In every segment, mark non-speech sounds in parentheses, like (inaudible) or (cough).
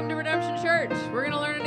Welcome to Redemption Church. We're going to learn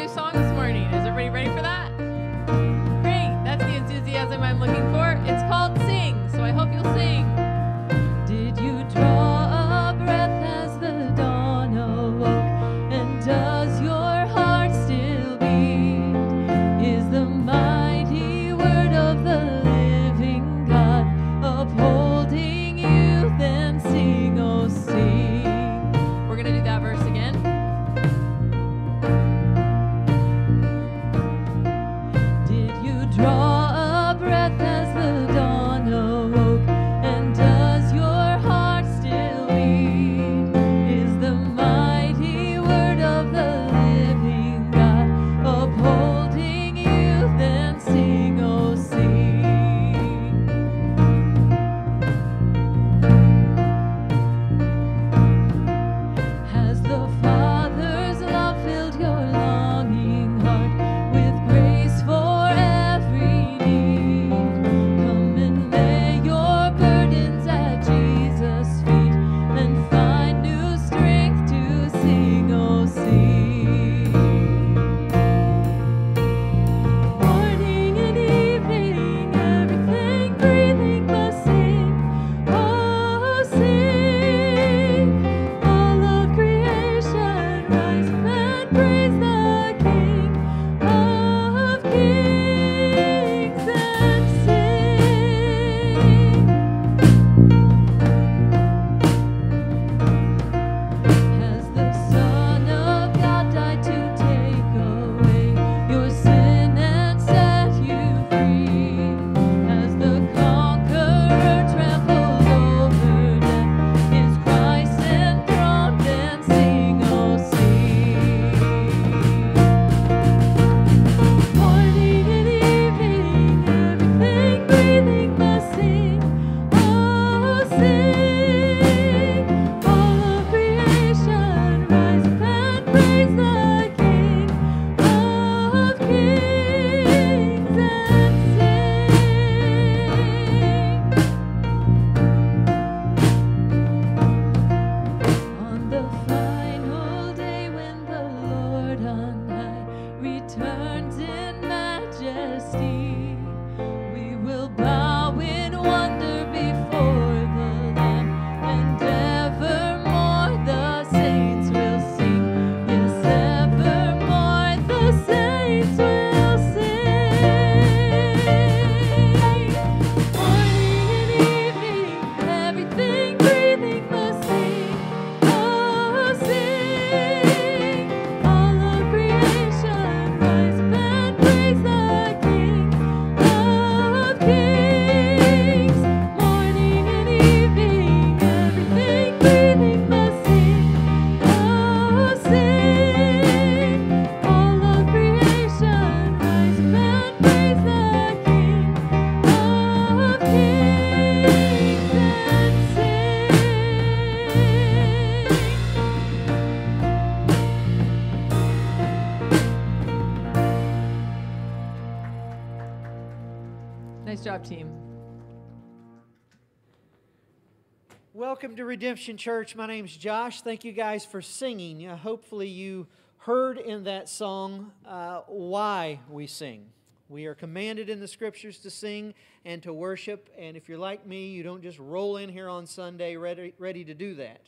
Redemption Church. My name's Josh. Thank you guys for singing. Uh, hopefully, you heard in that song uh, why we sing. We are commanded in the scriptures to sing and to worship. And if you're like me, you don't just roll in here on Sunday ready, ready to do that.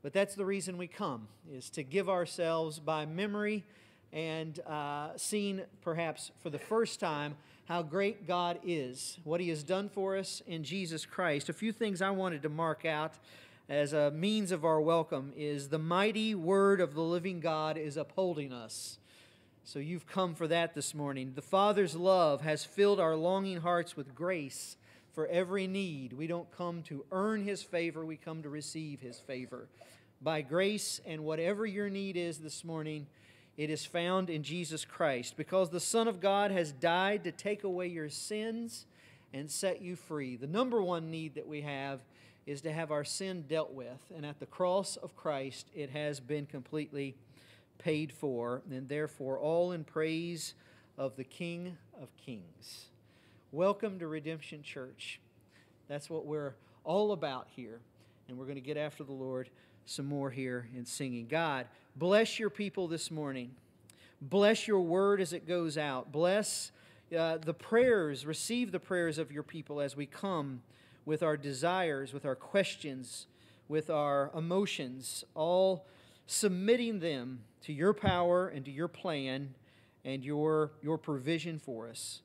But that's the reason we come, is to give ourselves by memory and uh, seen perhaps for the first time how great God is, what He has done for us in Jesus Christ. A few things I wanted to mark out as a means of our welcome is the mighty word of the living God is upholding us. So you've come for that this morning. The Father's love has filled our longing hearts with grace for every need. We don't come to earn His favor, we come to receive His favor. By grace, and whatever your need is this morning, it is found in Jesus Christ. Because the Son of God has died to take away your sins and set you free. The number one need that we have is to have our sin dealt with. And at the cross of Christ, it has been completely paid for, and therefore all in praise of the King of Kings. Welcome to Redemption Church. That's what we're all about here. And we're going to get after the Lord some more here in singing. God, bless your people this morning. Bless your word as it goes out. Bless uh, the prayers, receive the prayers of your people as we come with our desires, with our questions, with our emotions, all submitting them to your power and to your plan and your, your provision for us.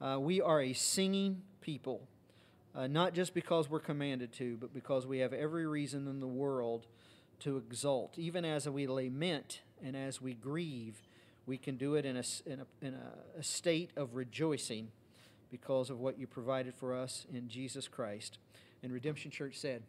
Uh, we are a singing people, uh, not just because we're commanded to, but because we have every reason in the world to exult, even as we lament and as we grieve we can do it in a, in a, in a, a state of rejoicing because of what you provided for us in Jesus Christ. And Redemption Church said,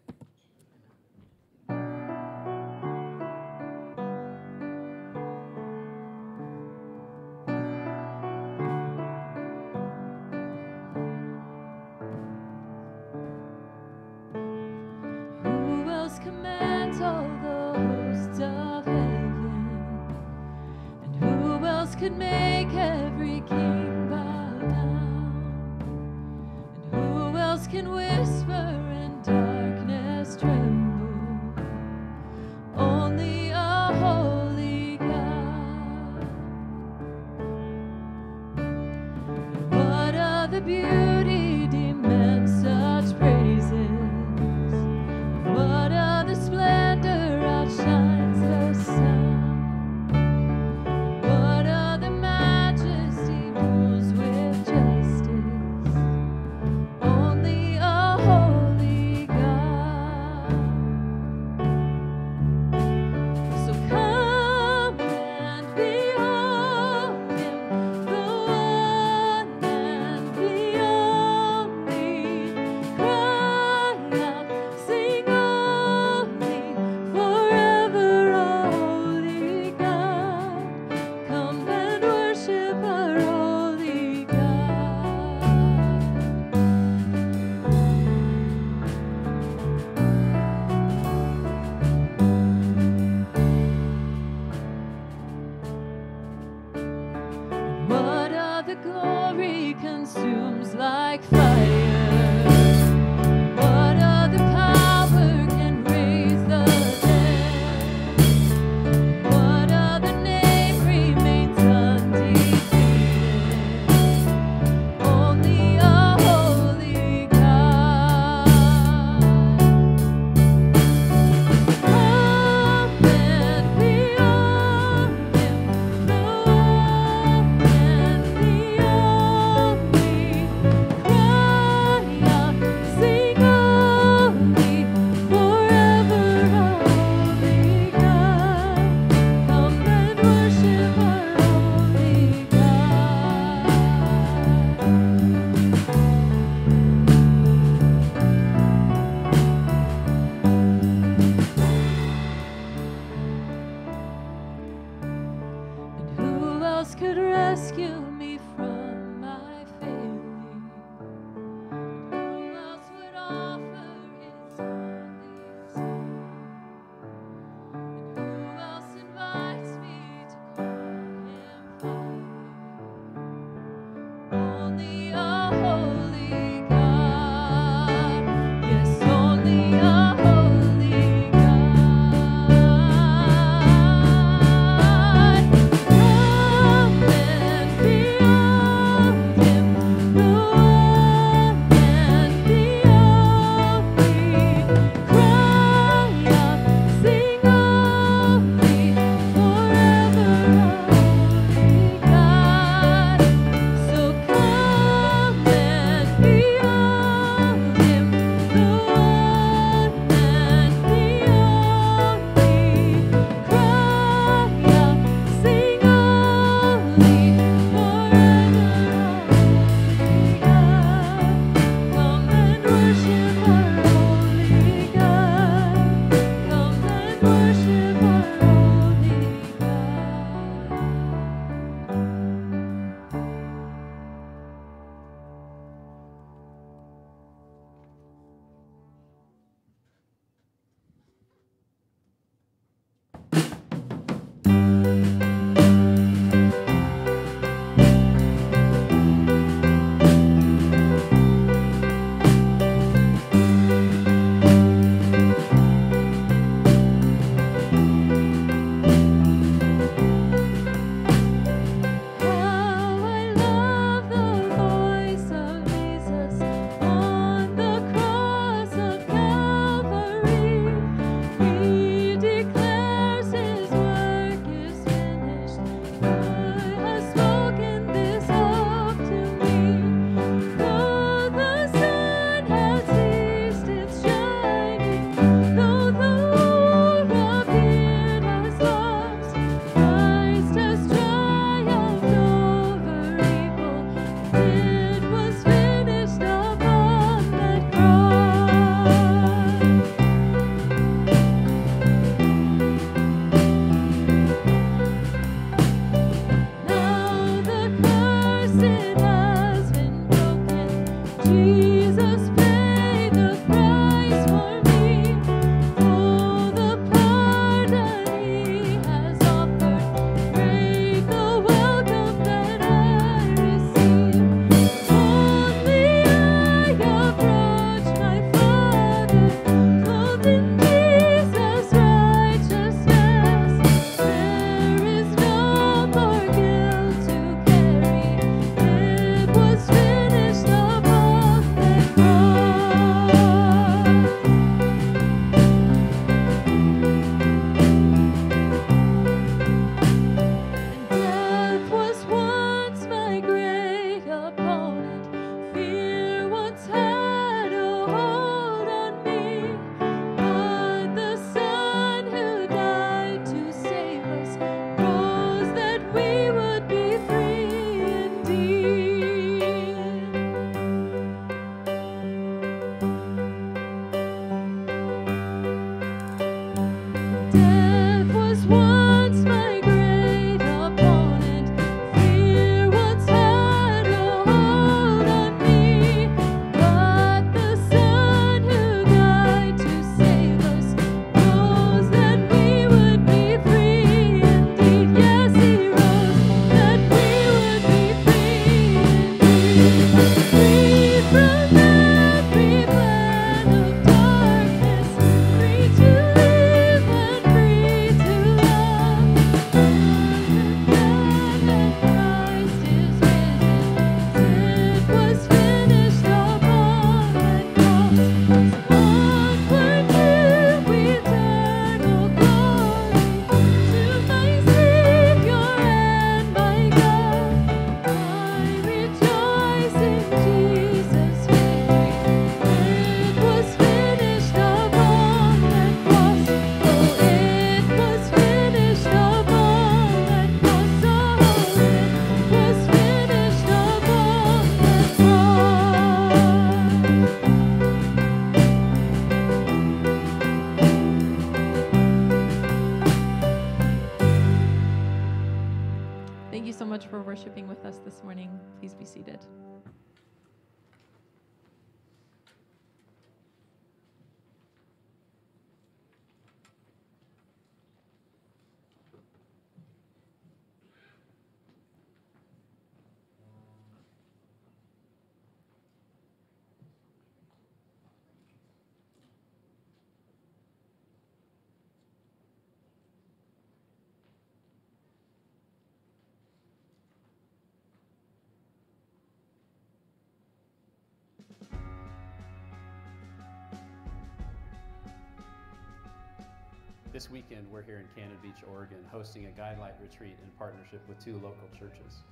This weekend, we're here in Cannon Beach, Oregon, hosting a Guidelight retreat in partnership with two local churches.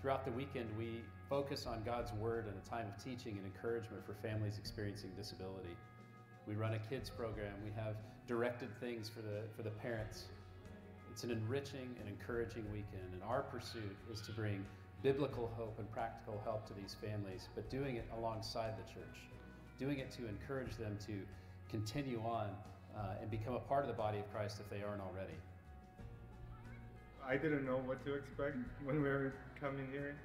Throughout the weekend, we focus on God's Word and a time of teaching and encouragement for families experiencing disability. We run a kids program. We have directed things for the, for the parents. It's an enriching and encouraging weekend, and our pursuit is to bring biblical hope and practical help to these families, but doing it alongside the church, doing it to encourage them to continue on uh, and become a part of the body of Christ if they aren't already. I didn't know what to expect when we were coming here,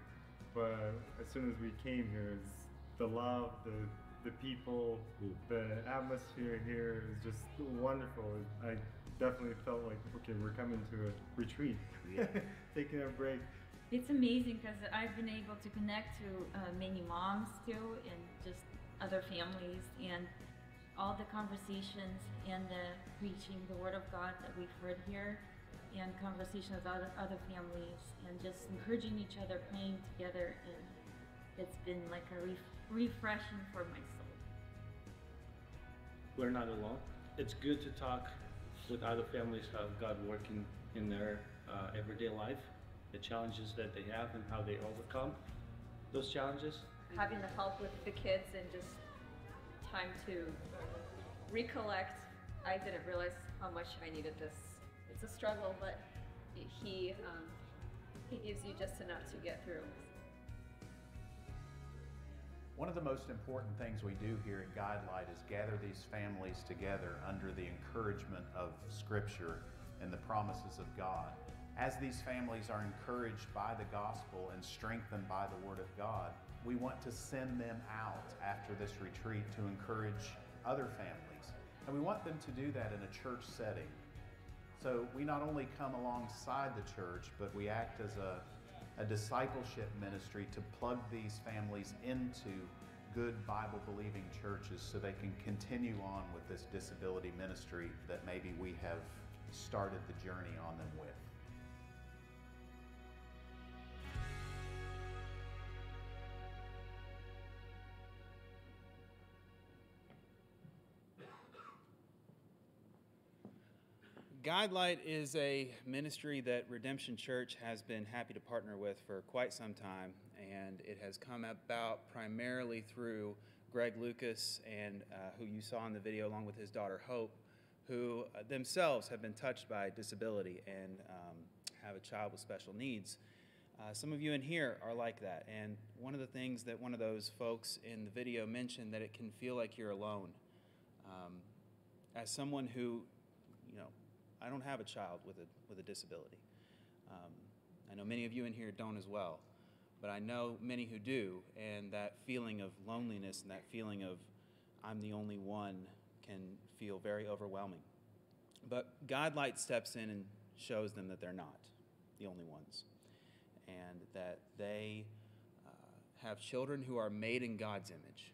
but as soon as we came here, it's the love, the the people, the atmosphere here is just wonderful. I definitely felt like okay, we're coming to a retreat, (laughs) taking a break. It's amazing because I've been able to connect to uh, many moms too, and just other families, and all the conversations and the preaching the word of God that we've heard here, and conversations with other, other families, and just encouraging each other, praying together, and it's been like a ref- refreshing for my soul. We're not alone. It's good to talk with other families how God working in their uh, everyday life, the challenges that they have, and how they overcome those challenges. having the help with the kids and just time to recollect. I didn't realize how much I needed this. It's a struggle, but he um, he gives you just enough to get through. One of the most important things we do here at Guidelight is gather these families together under the encouragement of Scripture and the promises of God. As these families are encouraged by the gospel and strengthened by the Word of God, we want to send them out after this retreat to encourage other families. And we want them to do that in a church setting. So we not only come alongside the church, but we act as a a discipleship ministry to plug these families into good Bible believing churches so they can continue on with this disability ministry that maybe we have started the journey on them with. Guidelight is a ministry that Redemption Church has been happy to partner with for quite some time, and it has come about primarily through Greg Lucas, and uh, who you saw in the video, along with his daughter Hope, who uh, themselves have been touched by disability and um, have a child with special needs. Uh, some of you in here are like that, and one of the things that one of those folks in the video mentioned that it can feel like you're alone. Um, as someone who, you know, I don't have a child with a, with a disability. Um, I know many of you in here don't as well, but I know many who do, and that feeling of loneliness and that feeling of I'm the only one can feel very overwhelming. But Guidelight steps in and shows them that they're not the only ones, and that they uh, have children who are made in God's image,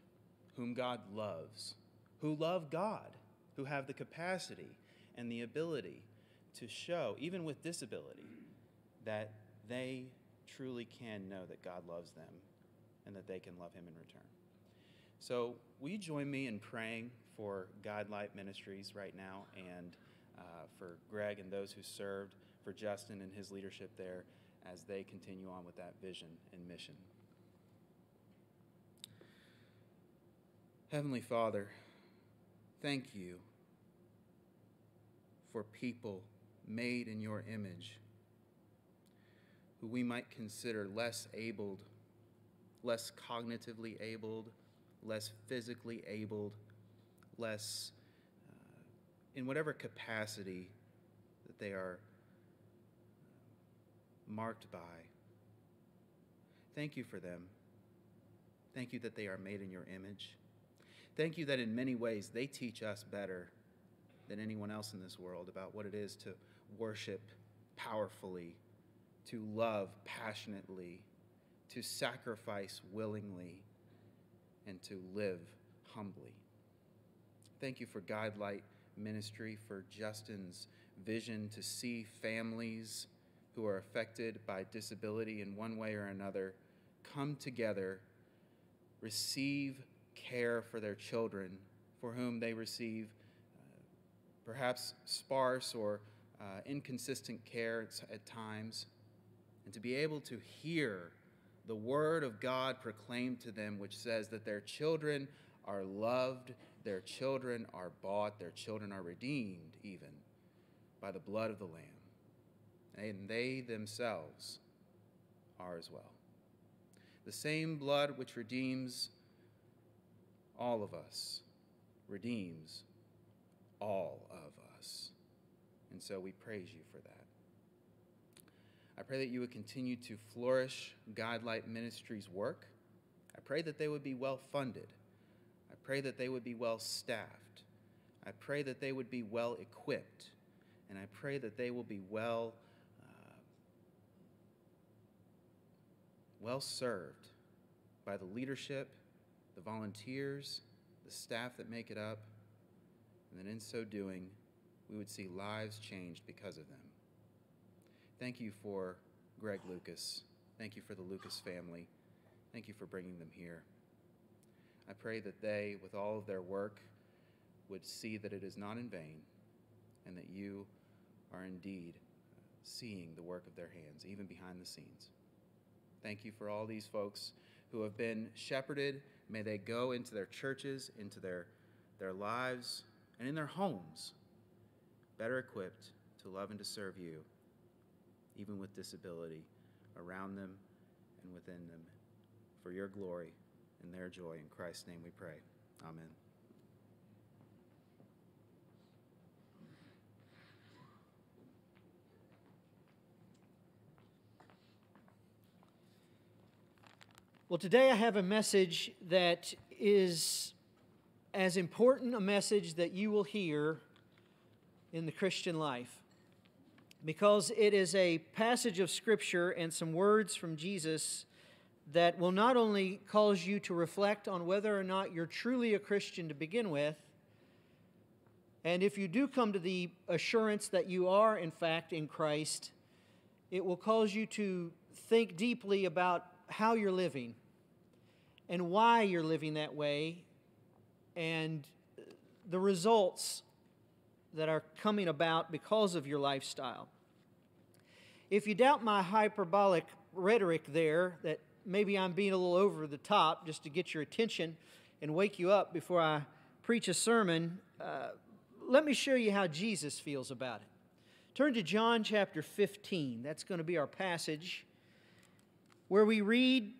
whom God loves, who love God, who have the capacity and the ability to show, even with disability, that they truly can know that God loves them and that they can love Him in return. So, will you join me in praying for Guidelight Ministries right now and uh, for Greg and those who served, for Justin and his leadership there as they continue on with that vision and mission? Heavenly Father, thank you for people made in your image, who we might consider less abled, less cognitively abled, less physically abled, less uh, in whatever capacity that they are marked by. Thank you for them. Thank you that they are made in your image. Thank you that in many ways they teach us better than anyone else in this world about what it is to worship powerfully, to love passionately, to sacrifice willingly, and to live humbly. Thank you for Guidelight Ministry, for Justin's vision to see families who are affected by disability in one way or another come together, receive care for their children for whom they receive perhaps sparse or uh, inconsistent care at times, and to be able to hear the word of God proclaimed to them, which says that their children are loved, their children are bought, their children are redeemed, even by the blood of the Lamb. And they themselves are as well. The same blood which redeems all of us redeems all of us. And so we praise you for that. I pray that you would continue to flourish Guidelight Ministries' work. I pray that they would be well funded. I pray that they would be well staffed. I pray that they would be well equipped. And I pray that they will be well, uh, well served by the leadership, the volunteers, the staff that make it up, and that in so doing, we would see lives changed because of them. Thank you for Greg Lucas. Thank you for the Lucas family. Thank you for bringing them here. I pray that they, with all of their work, would see that it is not in vain and that you are indeed seeing the work of their hands, even behind the scenes. Thank you for all these folks who have been shepherded. May they go into their churches, into their, their lives, and in their homes better equipped to love and to serve you even with disability, around them and within them, for your glory and their joy. In Christ's name we pray. Amen. Well, today I have a message that is as important a message that you will hear in the Christian life. Because it is a passage of Scripture and some words from Jesus that will not only cause you to reflect on whether or not you're truly a Christian to begin with, and if you do come to the assurance that you are, in fact, in Christ, it will cause you to think deeply about how you're living and why you're living that way and the results that are coming about because of your lifestyle. If you doubt my hyperbolic rhetoric there, that maybe I'm being a little over the top just to get your attention and wake you up before I preach a sermon, uh, let me show you how Jesus feels about it. Turn to John chapter 15. That's going to be our passage where we read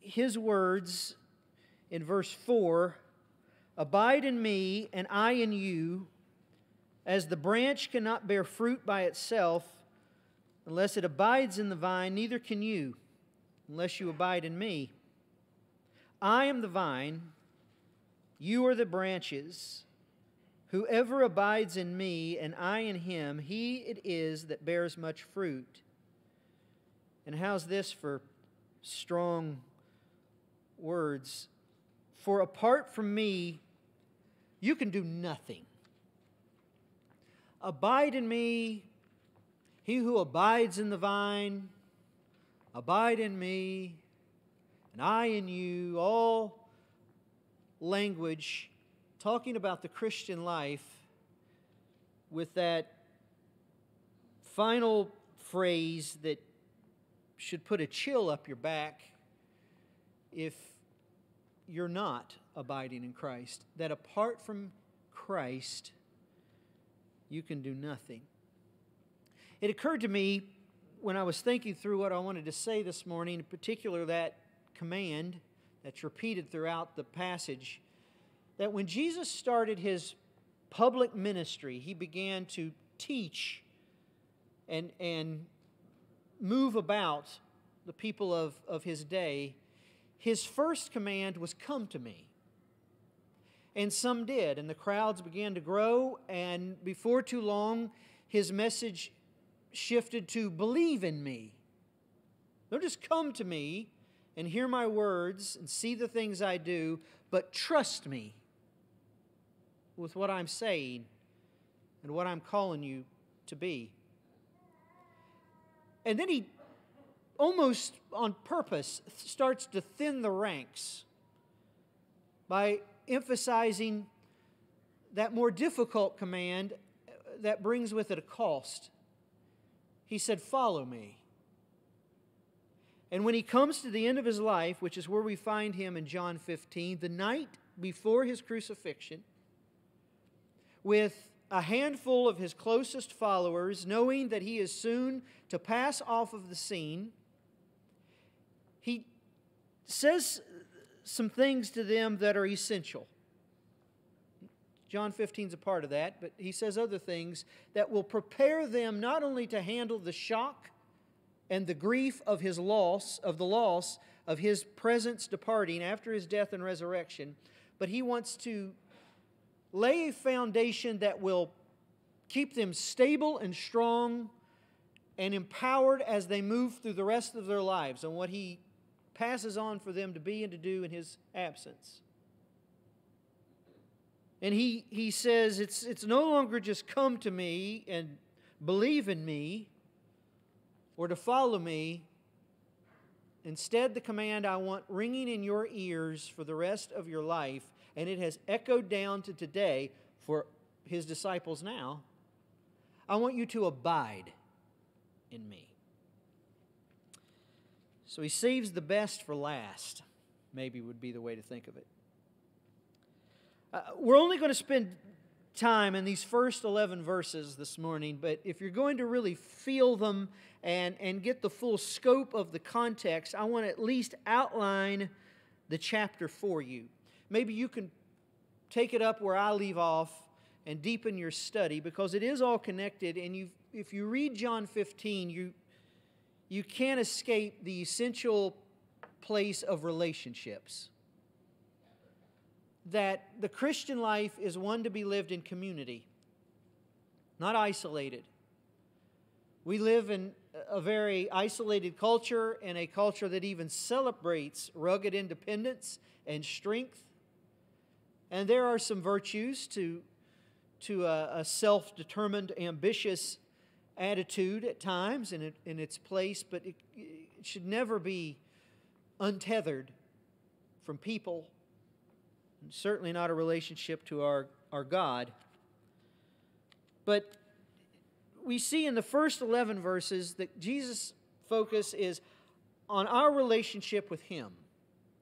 his words in verse 4 Abide in me, and I in you as the branch cannot bear fruit by itself unless it abides in the vine, neither can you unless you abide in me. I am the vine, you are the branches. Whoever abides in me and I in him, he it is that bears much fruit. And how's this for strong words? For apart from me, you can do nothing. Abide in me. He who abides in the vine, abide in me, and I in you. All language talking about the Christian life with that final phrase that should put a chill up your back if you're not abiding in Christ. That apart from Christ, you can do nothing. It occurred to me when I was thinking through what I wanted to say this morning, in particular that command that's repeated throughout the passage, that when Jesus started his public ministry, he began to teach and, and move about the people of, of his day, his first command was, Come to me. And some did, and the crowds began to grow, and before too long, his message shifted to, Believe in me. Don't just come to me and hear my words and see the things I do, but trust me with what I'm saying and what I'm calling you to be. And then he almost on purpose starts to thin the ranks by emphasizing that more difficult command that brings with it a cost. He said, Follow me. And when he comes to the end of his life, which is where we find him in John 15, the night before his crucifixion, with a handful of his closest followers, knowing that he is soon to pass off of the scene, he says some things to them that are essential. John 15 is a part of that, but he says other things that will prepare them not only to handle the shock and the grief of his loss, of the loss of his presence departing after his death and resurrection, but he wants to lay a foundation that will keep them stable and strong and empowered as they move through the rest of their lives and what he passes on for them to be and to do in his absence. And he, he says, it's, it's no longer just come to me and believe in me or to follow me. Instead, the command I want ringing in your ears for the rest of your life, and it has echoed down to today for his disciples now. I want you to abide in me. So he saves the best for last, maybe would be the way to think of it. Uh, we're only going to spend time in these first 11 verses this morning, but if you're going to really feel them and, and get the full scope of the context, I want to at least outline the chapter for you. Maybe you can take it up where I leave off and deepen your study because it is all connected. And you, if you read John 15, you, you can't escape the essential place of relationships that the Christian life is one to be lived in community, not isolated. We live in a very isolated culture and a culture that even celebrates rugged independence and strength. And there are some virtues to, to a, a self determined, ambitious attitude at times in, in its place, but it, it should never be untethered from people certainly not a relationship to our, our God. But we see in the first 11 verses that Jesus' focus is on our relationship with Him.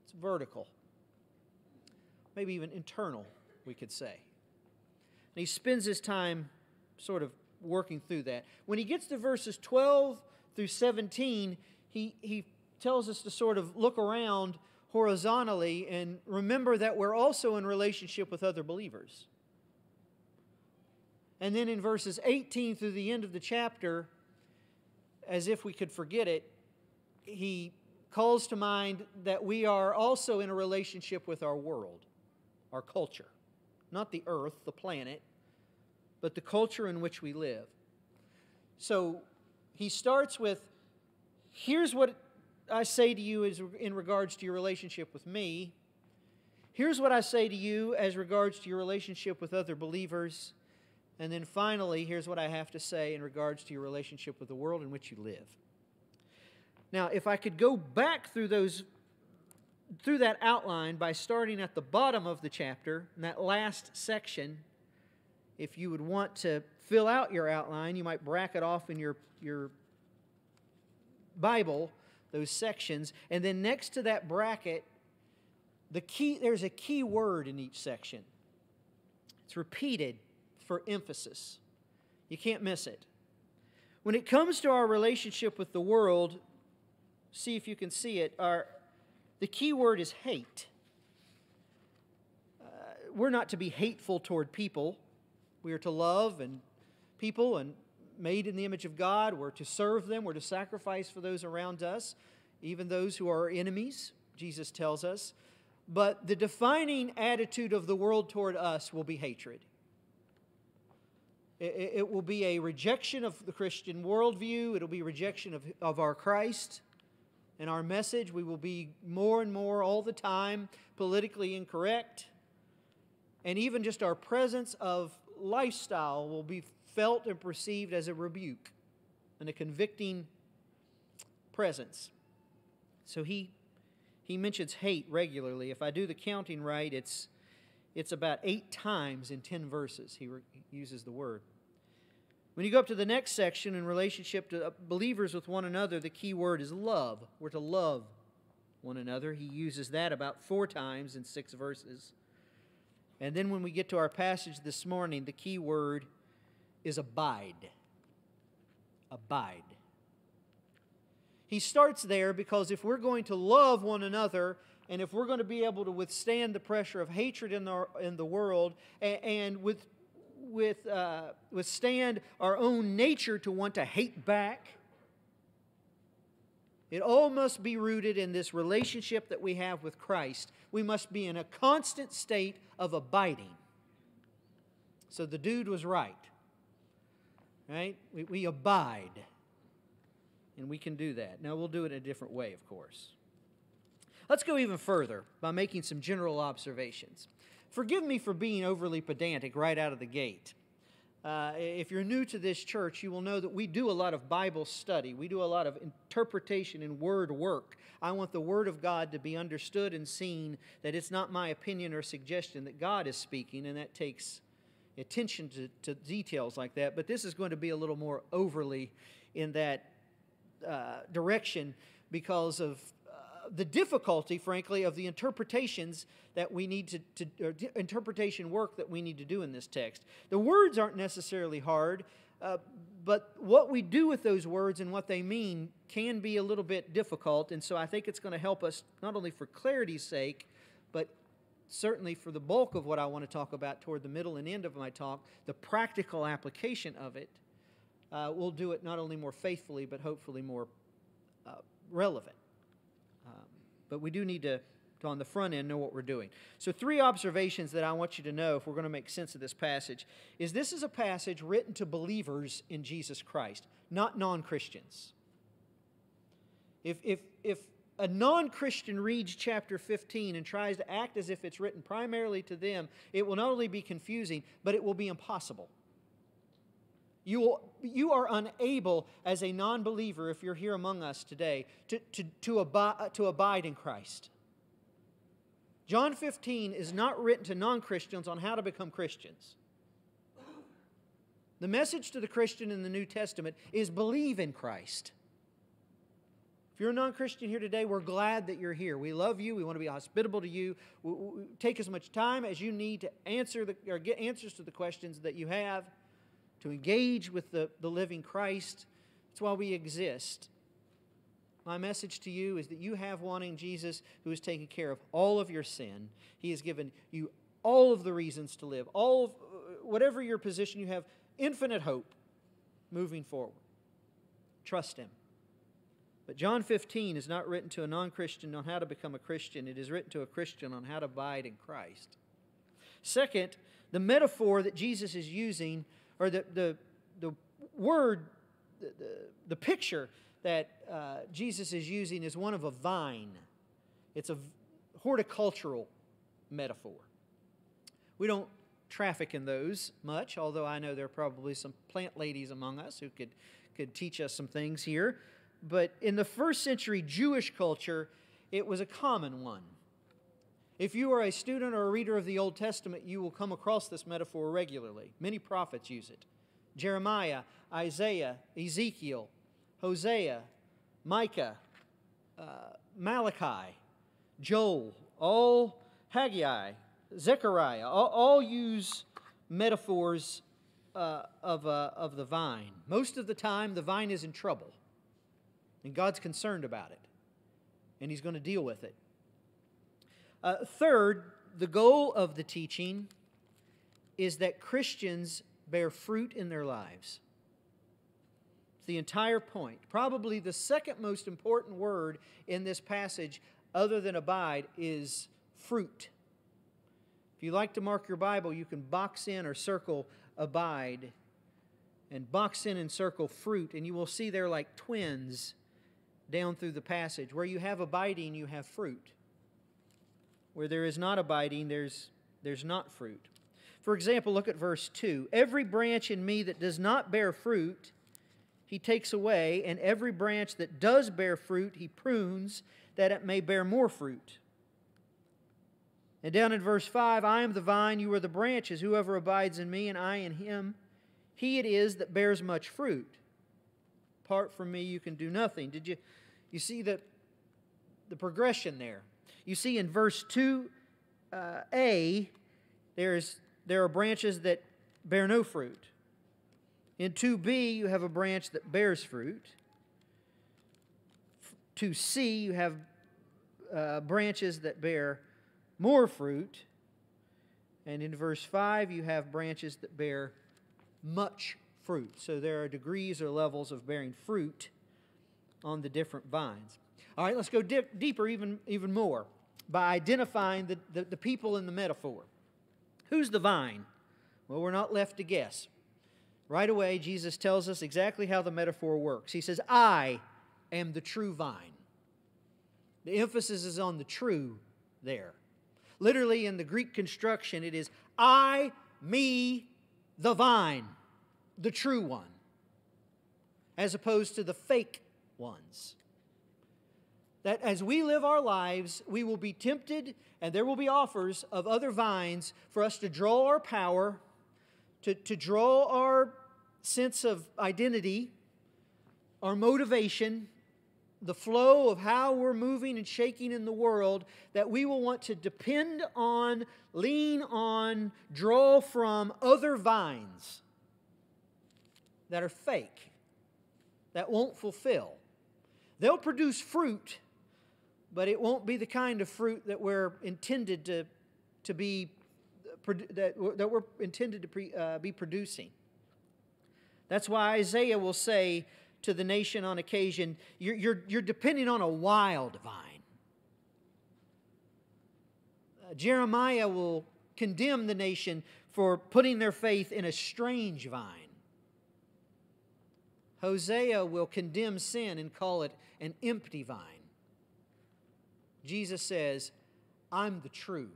It's vertical, maybe even internal, we could say. And he spends his time sort of working through that. When he gets to verses 12 through 17, he, he tells us to sort of look around horizontally and remember that we're also in relationship with other believers. And then in verses 18 through the end of the chapter, as if we could forget it, he calls to mind that we are also in a relationship with our world, our culture. Not the earth, the planet, but the culture in which we live. So he starts with here's what I say to you is in regards to your relationship with me. Here's what I say to you as regards to your relationship with other believers. And then finally, here's what I have to say in regards to your relationship with the world in which you live. Now, if I could go back through those through that outline by starting at the bottom of the chapter, in that last section, if you would want to fill out your outline, you might bracket off in your, your Bible those sections. And then next to that bracket, the key, there's a key word in each section. It's repeated for emphasis. You can't miss it. When it comes to our relationship with the world, see if you can see it. Our, the key word is hate. Uh, we're not to be hateful toward people. We are to love and people and made in the image of God. We're to serve them. We're to sacrifice for those around us, even those who are our enemies, Jesus tells us. But the defining attitude of the world toward us will be hatred. It, will be a rejection of the Christian worldview, it'll be rejection of, of our Christ and our message. We will be more and more all the time politically incorrect. And even just our presence of lifestyle will be felt and perceived as a rebuke and a convicting presence. So he, he mentions hate regularly. If I do the counting right, it's, it's about eight times in 10 verses he re- uses the word. When you go up to the next section in relationship to uh, believers with one another, the key word is love. We're to love one another. He uses that about four times in six verses. And then when we get to our passage this morning, the key word is abide. Abide. He starts there because if we're going to love one another and if we're going to be able to withstand the pressure of hatred in the, in the world and, and with, with, uh, withstand our own nature to want to hate back, it all must be rooted in this relationship that we have with Christ. We must be in a constant state of abiding. So the dude was right. Right? We, we abide. And we can do that. Now, we'll do it a different way, of course. Let's go even further by making some general observations. Forgive me for being overly pedantic right out of the gate. Uh, if you're new to this church, you will know that we do a lot of Bible study. We do a lot of interpretation and word work. I want the Word of God to be understood and seen, that it's not my opinion or suggestion, that God is speaking, and that takes attention to, to details like that. But this is going to be a little more overly in that uh, direction because of the difficulty, frankly, of the interpretations that we need to, to interpretation work that we need to do in this text. The words aren't necessarily hard, uh, but what we do with those words and what they mean can be a little bit difficult. And so I think it's going to help us not only for clarity's sake, but certainly for the bulk of what I want to talk about toward the middle and end of my talk, the practical application of it, uh, we'll do it not only more faithfully, but hopefully more uh, relevant. But we do need to, to, on the front end, know what we're doing. So, three observations that I want you to know if we're going to make sense of this passage is this is a passage written to believers in Jesus Christ, not non Christians. If, if, if a non Christian reads chapter 15 and tries to act as if it's written primarily to them, it will not only be confusing, but it will be impossible. You, will, you are unable, as a non believer, if you're here among us today, to, to, to, abide, to abide in Christ. John 15 is not written to non Christians on how to become Christians. The message to the Christian in the New Testament is believe in Christ. If you're a non Christian here today, we're glad that you're here. We love you. We want to be hospitable to you. We, we take as much time as you need to answer the, or get answers to the questions that you have, to engage with the, the living Christ. That's why we exist. My message to you is that you have wanting Jesus who has taken care of all of your sin. He has given you all of the reasons to live, all of uh, whatever your position, you have infinite hope moving forward. Trust Him. But John 15 is not written to a non Christian on how to become a Christian, it is written to a Christian on how to abide in Christ. Second, the metaphor that Jesus is using, or the, the, the word, the, the, the picture that uh, Jesus is using is one of a vine. It's a horticultural metaphor. We don't traffic in those much, although I know there are probably some plant ladies among us who could, could teach us some things here but in the first century Jewish culture, it was a common one. If you are a student or a reader of the Old Testament, you will come across this metaphor regularly. Many prophets use it Jeremiah, Isaiah, Ezekiel, Hosea, Micah, uh, Malachi, Joel, all Haggai, Zechariah, all, all use metaphors uh, of, uh, of the vine. Most of the time, the vine is in trouble. And God's concerned about it, and He's going to deal with it. Uh, third, the goal of the teaching is that Christians bear fruit in their lives. the entire point. Probably the second most important word in this passage, other than abide, is fruit. If you like to mark your Bible, you can box in or circle abide and box in and circle fruit, and you will see they're like twins down through the passage. Where you have abiding, you have fruit. Where there is not abiding, there's, there's not fruit. For example, look at verse 2. Every branch in me that does not bear fruit, he takes away, and every branch that does bear fruit, he prunes, that it may bear more fruit. And down in verse 5, I am the vine, you are the branches. Whoever abides in me, and I in him, he it is that bears much fruit. Apart from me, you can do nothing. Did you, you see the, the progression there? You see in verse 2a, uh, there's, there are branches that bear no fruit. In 2b, you have a branch that bears fruit. 2c, you have uh, branches that bear more fruit. And in verse 5, you have branches that bear much fruit. So there are degrees or levels of bearing fruit on the different vines. All right, let's go dip, deeper, even, even more, by identifying the, the, the people in the metaphor. Who's the vine? Well, we're not left to guess. Right away, Jesus tells us exactly how the metaphor works. He says, I am the true vine. The emphasis is on the true there. Literally, in the Greek construction, it is I, me, the vine, the true one, as opposed to the fake ones. That as we live our lives, we will be tempted and there will be offers of other vines for us to draw our power, to, to draw our sense of identity, our motivation, the flow of how we're moving and shaking in the world that we will want to depend on, lean on, draw from other vines that are fake, that won't fulfill. They'll produce fruit, but it won't be the kind of fruit that we're intended to, to be that, that we're intended to pre, uh, be producing. That's why Isaiah will say, to the nation on occasion, you're, you're, you're depending on a wild vine. Uh, Jeremiah will condemn the nation for putting their faith in a strange vine. Hosea will condemn sin and call it an empty vine. Jesus says, I'm the true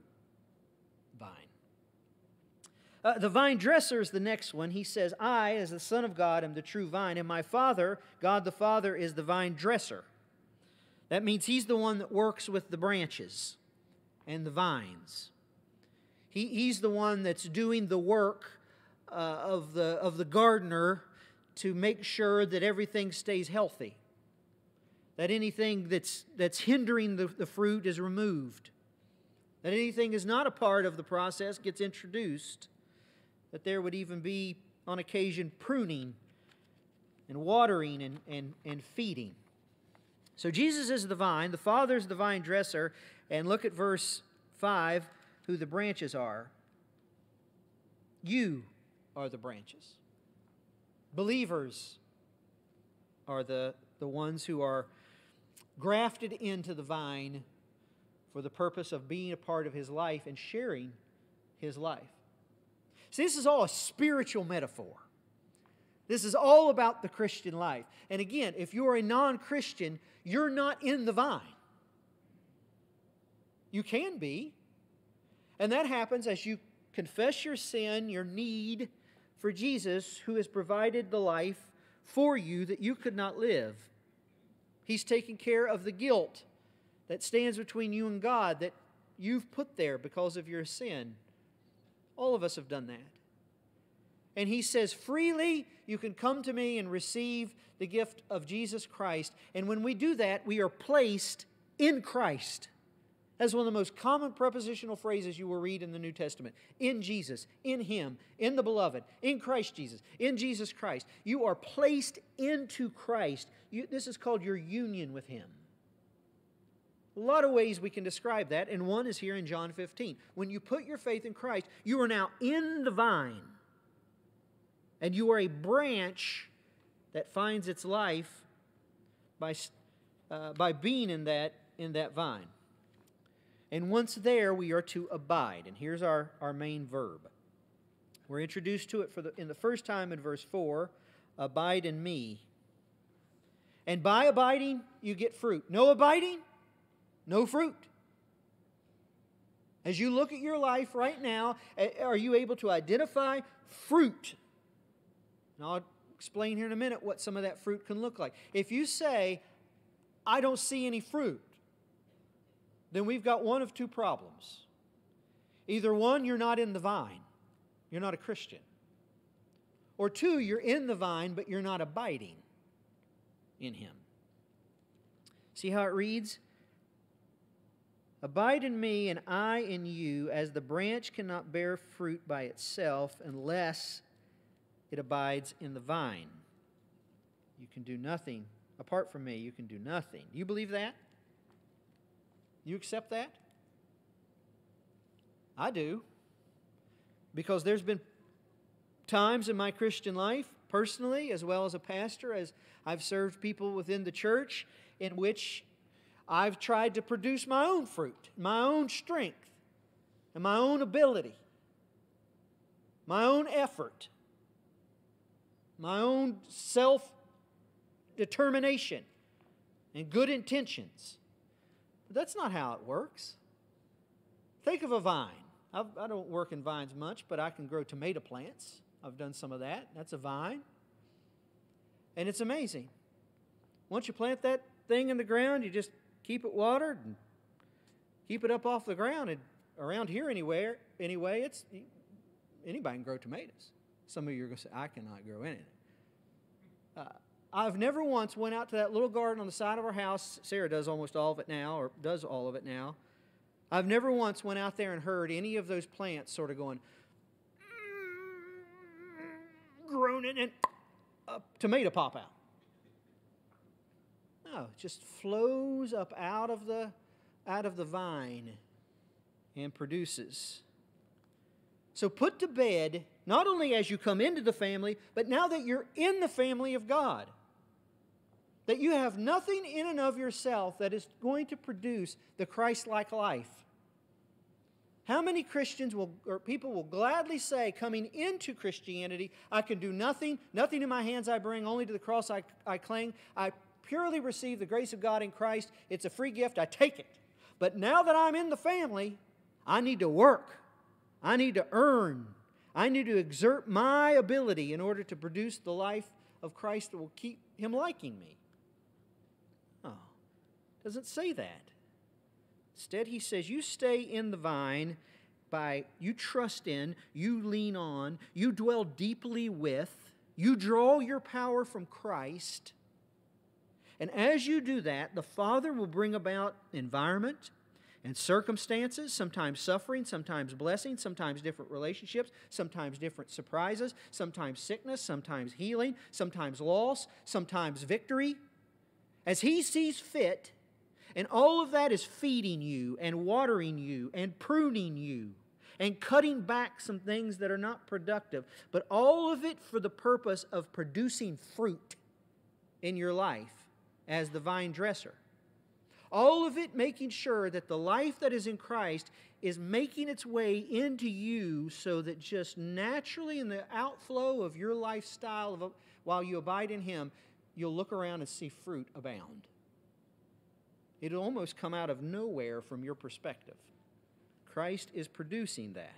uh, the vine dresser is the next one. He says, I, as the Son of God, am the true vine, and my Father, God the Father, is the vine dresser. That means He's the one that works with the branches and the vines. He, he's the one that's doing the work uh, of, the, of the gardener to make sure that everything stays healthy, that anything that's, that's hindering the, the fruit is removed, that anything is not a part of the process gets introduced that there would even be, on occasion, pruning and watering and, and, and feeding. So Jesus is the vine, the Father is the vine dresser, and look at verse 5 who the branches are. You are the branches. Believers are the, the ones who are grafted into the vine for the purpose of being a part of his life and sharing his life. See, this is all a spiritual metaphor. This is all about the Christian life. And again, if you're a non Christian, you're not in the vine. You can be. And that happens as you confess your sin, your need for Jesus, who has provided the life for you that you could not live. He's taking care of the guilt that stands between you and God that you've put there because of your sin. All of us have done that. And he says, freely you can come to me and receive the gift of Jesus Christ. And when we do that, we are placed in Christ. That's one of the most common prepositional phrases you will read in the New Testament. In Jesus, in Him, in the Beloved, in Christ Jesus, in Jesus Christ. You are placed into Christ. You, this is called your union with Him. A lot of ways we can describe that, and one is here in John 15. When you put your faith in Christ, you are now in the vine, and you are a branch that finds its life by, uh, by being in that, in that vine. And once there, we are to abide. And here's our, our main verb. We're introduced to it for the, in the first time in verse 4 Abide in me. And by abiding, you get fruit. No abiding, no fruit. As you look at your life right now, are you able to identify fruit? And I'll explain here in a minute what some of that fruit can look like. If you say, I don't see any fruit, then we've got one of two problems. Either one, you're not in the vine, you're not a Christian. Or two, you're in the vine, but you're not abiding in Him. See how it reads? Abide in me, and I in you, as the branch cannot bear fruit by itself unless it abides in the vine. You can do nothing. Apart from me, you can do nothing. Do you believe that? You accept that? I do. Because there's been times in my Christian life, personally, as well as a pastor, as I've served people within the church, in which I've tried to produce my own fruit, my own strength, and my own ability, my own effort, my own self determination, and good intentions. That's not how it works. Think of a vine. I've, I do not work in vines much, but I can grow tomato plants. I've done some of that. That's a vine. And it's amazing. Once you plant that thing in the ground, you just keep it watered and keep it up off the ground. And around here anywhere, anyway, it's anybody can grow tomatoes. Some of you are going to say, I cannot grow anything. Uh, I've never once went out to that little garden on the side of our house. Sarah does almost all of it now, or does all of it now. I've never once went out there and heard any of those plants sort of going, groaning, and a tomato pop out. No, it just flows up out of the out of the vine and produces. So put to bed not only as you come into the family, but now that you're in the family of God that you have nothing in and of yourself that is going to produce the Christ like life. How many Christians will, or people will gladly say, coming into Christianity, I can do nothing, nothing in my hands I bring, only to the cross I, I cling. I purely receive the grace of God in Christ. It's a free gift, I take it. But now that I'm in the family, I need to work, I need to earn, I need to exert my ability in order to produce the life of Christ that will keep Him liking me. Doesn't say that. Instead, he says, You stay in the vine by, you trust in, you lean on, you dwell deeply with, you draw your power from Christ. And as you do that, the Father will bring about environment and circumstances, sometimes suffering, sometimes blessing, sometimes different relationships, sometimes different surprises, sometimes sickness, sometimes healing, sometimes loss, sometimes victory. As He sees fit, and all of that is feeding you and watering you and pruning you and cutting back some things that are not productive, but all of it for the purpose of producing fruit in your life as the vine dresser. All of it making sure that the life that is in Christ is making its way into you so that just naturally in the outflow of your lifestyle of, while you abide in Him, you'll look around and see fruit abound. It'll almost come out of nowhere from your perspective. Christ is producing that.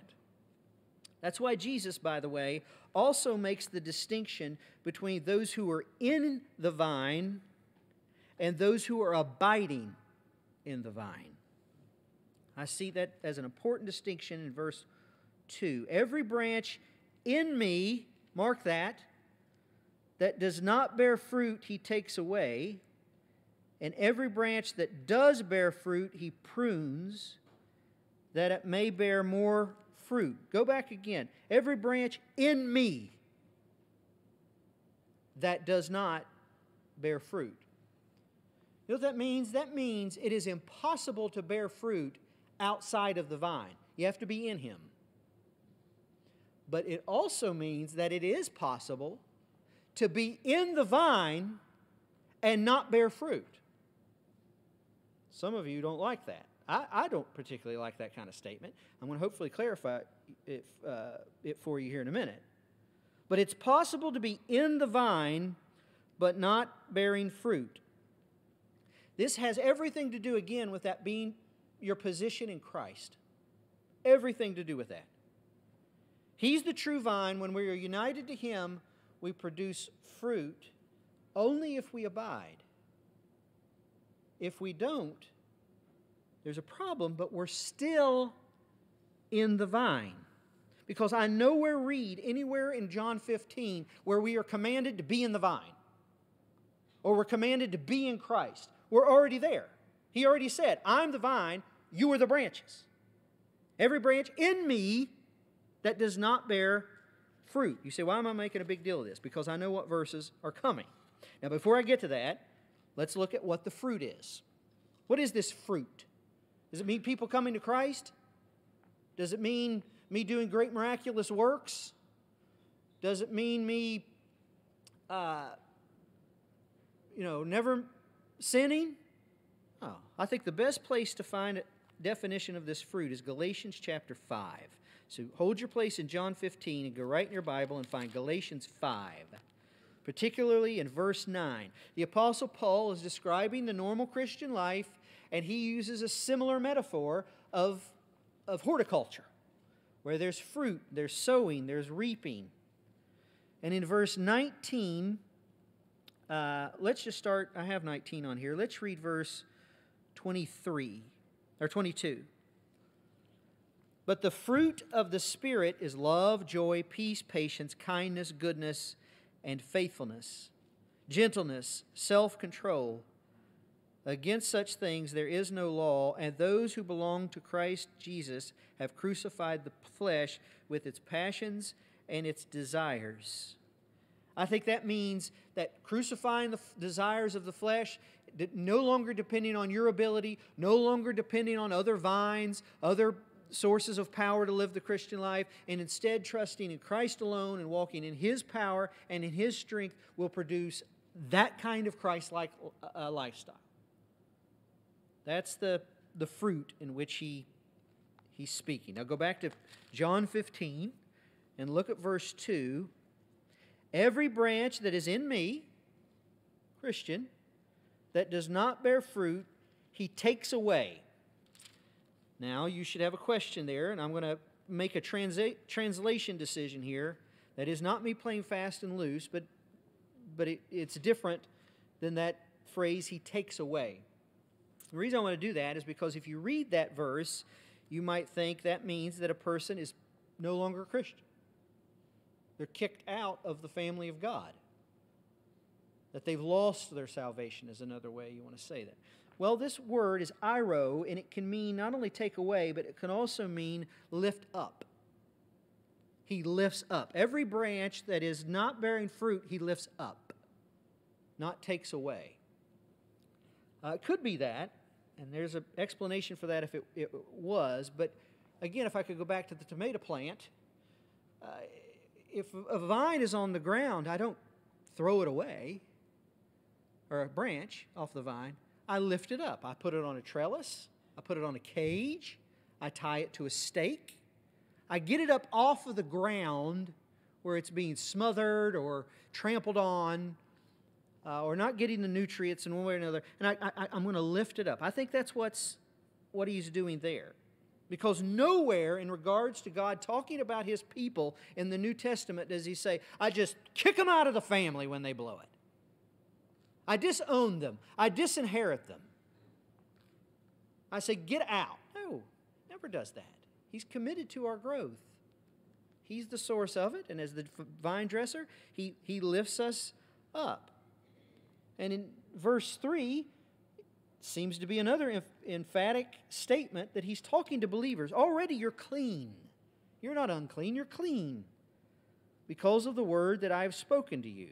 That's why Jesus, by the way, also makes the distinction between those who are in the vine and those who are abiding in the vine. I see that as an important distinction in verse 2. Every branch in me, mark that, that does not bear fruit, he takes away and every branch that does bear fruit, he prunes, that it may bear more fruit. Go back again. Every branch in me that does not bear fruit. You know what that means? That means it is impossible to bear fruit outside of the vine. You have to be in him. But it also means that it is possible to be in the vine and not bear fruit. Some of you don't like that. I, I don't particularly like that kind of statement. I'm going to hopefully clarify it, uh, it for you here in a minute. But it's possible to be in the vine but not bearing fruit. This has everything to do, again, with that being your position in Christ. Everything to do with that. He's the true vine. When we are united to Him, we produce fruit only if we abide. If we don't, there's a problem, but we're still in the vine. Because I nowhere read anywhere in John 15 where we are commanded to be in the vine or we're commanded to be in Christ. We're already there. He already said, I'm the vine, you are the branches. Every branch in me that does not bear fruit. You say, why am I making a big deal of this? Because I know what verses are coming. Now, before I get to that, let's look at what the fruit is. What is this fruit? Does it mean people coming to Christ? Does it mean me doing great miraculous works? Does it mean me, uh, you know, never sinning? Oh, I think the best place to find a definition of this fruit is Galatians chapter 5. So hold your place in John 15 and go right in your Bible and find Galatians 5, particularly in verse 9. The Apostle Paul is describing the normal Christian life, and he uses a similar metaphor of, of horticulture, where there's fruit, there's sowing, there's reaping. And in verse 19, uh, let's just start. I have 19 on here. Let's read verse 23 or 22. But the fruit of the Spirit is love, joy, peace, patience, kindness, goodness, and faithfulness, gentleness, self control. Against such things there is no law, and those who belong to Christ Jesus have crucified the flesh with its passions and its desires. I think that means that crucifying the desires of the flesh, no longer depending on your ability, no longer depending on other vines, other sources of power to live the Christian life, and instead trusting in Christ alone and walking in His power and in His strength will produce that kind of Christ like uh, lifestyle. That's the, the fruit in which he, he's speaking. Now go back to John 15 and look at verse 2. Every branch that is in me, Christian, that does not bear fruit, he takes away now, you should have a question there, and I'm going to make a transa- translation decision here. That is not me playing fast and loose, but, but it, it's different than that phrase, he takes away. The reason I want to do that is because if you read that verse, you might think that means that a person is no longer a Christian. They're kicked out of the family of God. That they've lost their salvation, is another way you want to say that. Well, this word is airo, and it can mean not only take away, but it can also mean lift up. He lifts up. Every branch that is not bearing fruit, he lifts up, not takes away. Uh, it could be that, and there's an explanation for that if it, it was, but again, if I could go back to the tomato plant, uh, if a vine is on the ground, I don't throw it away, or a branch off the vine. I lift it up. I put it on a trellis, I put it on a cage, I tie it to a stake. I get it up off of the ground where it's being smothered or trampled on uh, or not getting the nutrients in one way or another, and I, I, I'm going to lift it up. I think that's what's, what he's doing there. Because nowhere in regards to God talking about his people in the New Testament does he say, I just kick them out of the family when they blow it. I disown them. I disinherit them. I say, get out. No, never does that. He's committed to our growth. He's the source of it, and as the vine dresser, he, he lifts us up. And in verse 3, seems to be another emphatic statement that he's talking to believers. Already you're clean. You're not unclean, you're clean because of the word that I have spoken to you.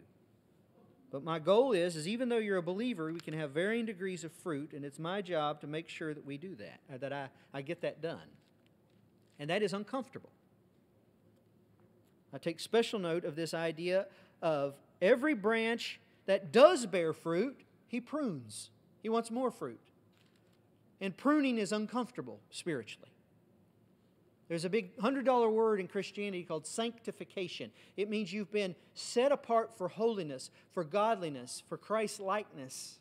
But my goal is, is even though you're a believer, we can have varying degrees of fruit, and it's my job to make sure that we do that, that I, I get that done. And that is uncomfortable. I take special note of this idea of Every branch that does bear fruit, he prunes. He wants more fruit. And pruning is uncomfortable spiritually. There's a big $100 word in Christianity called sanctification. It means you've been set apart for holiness, for godliness, for Christ likeness.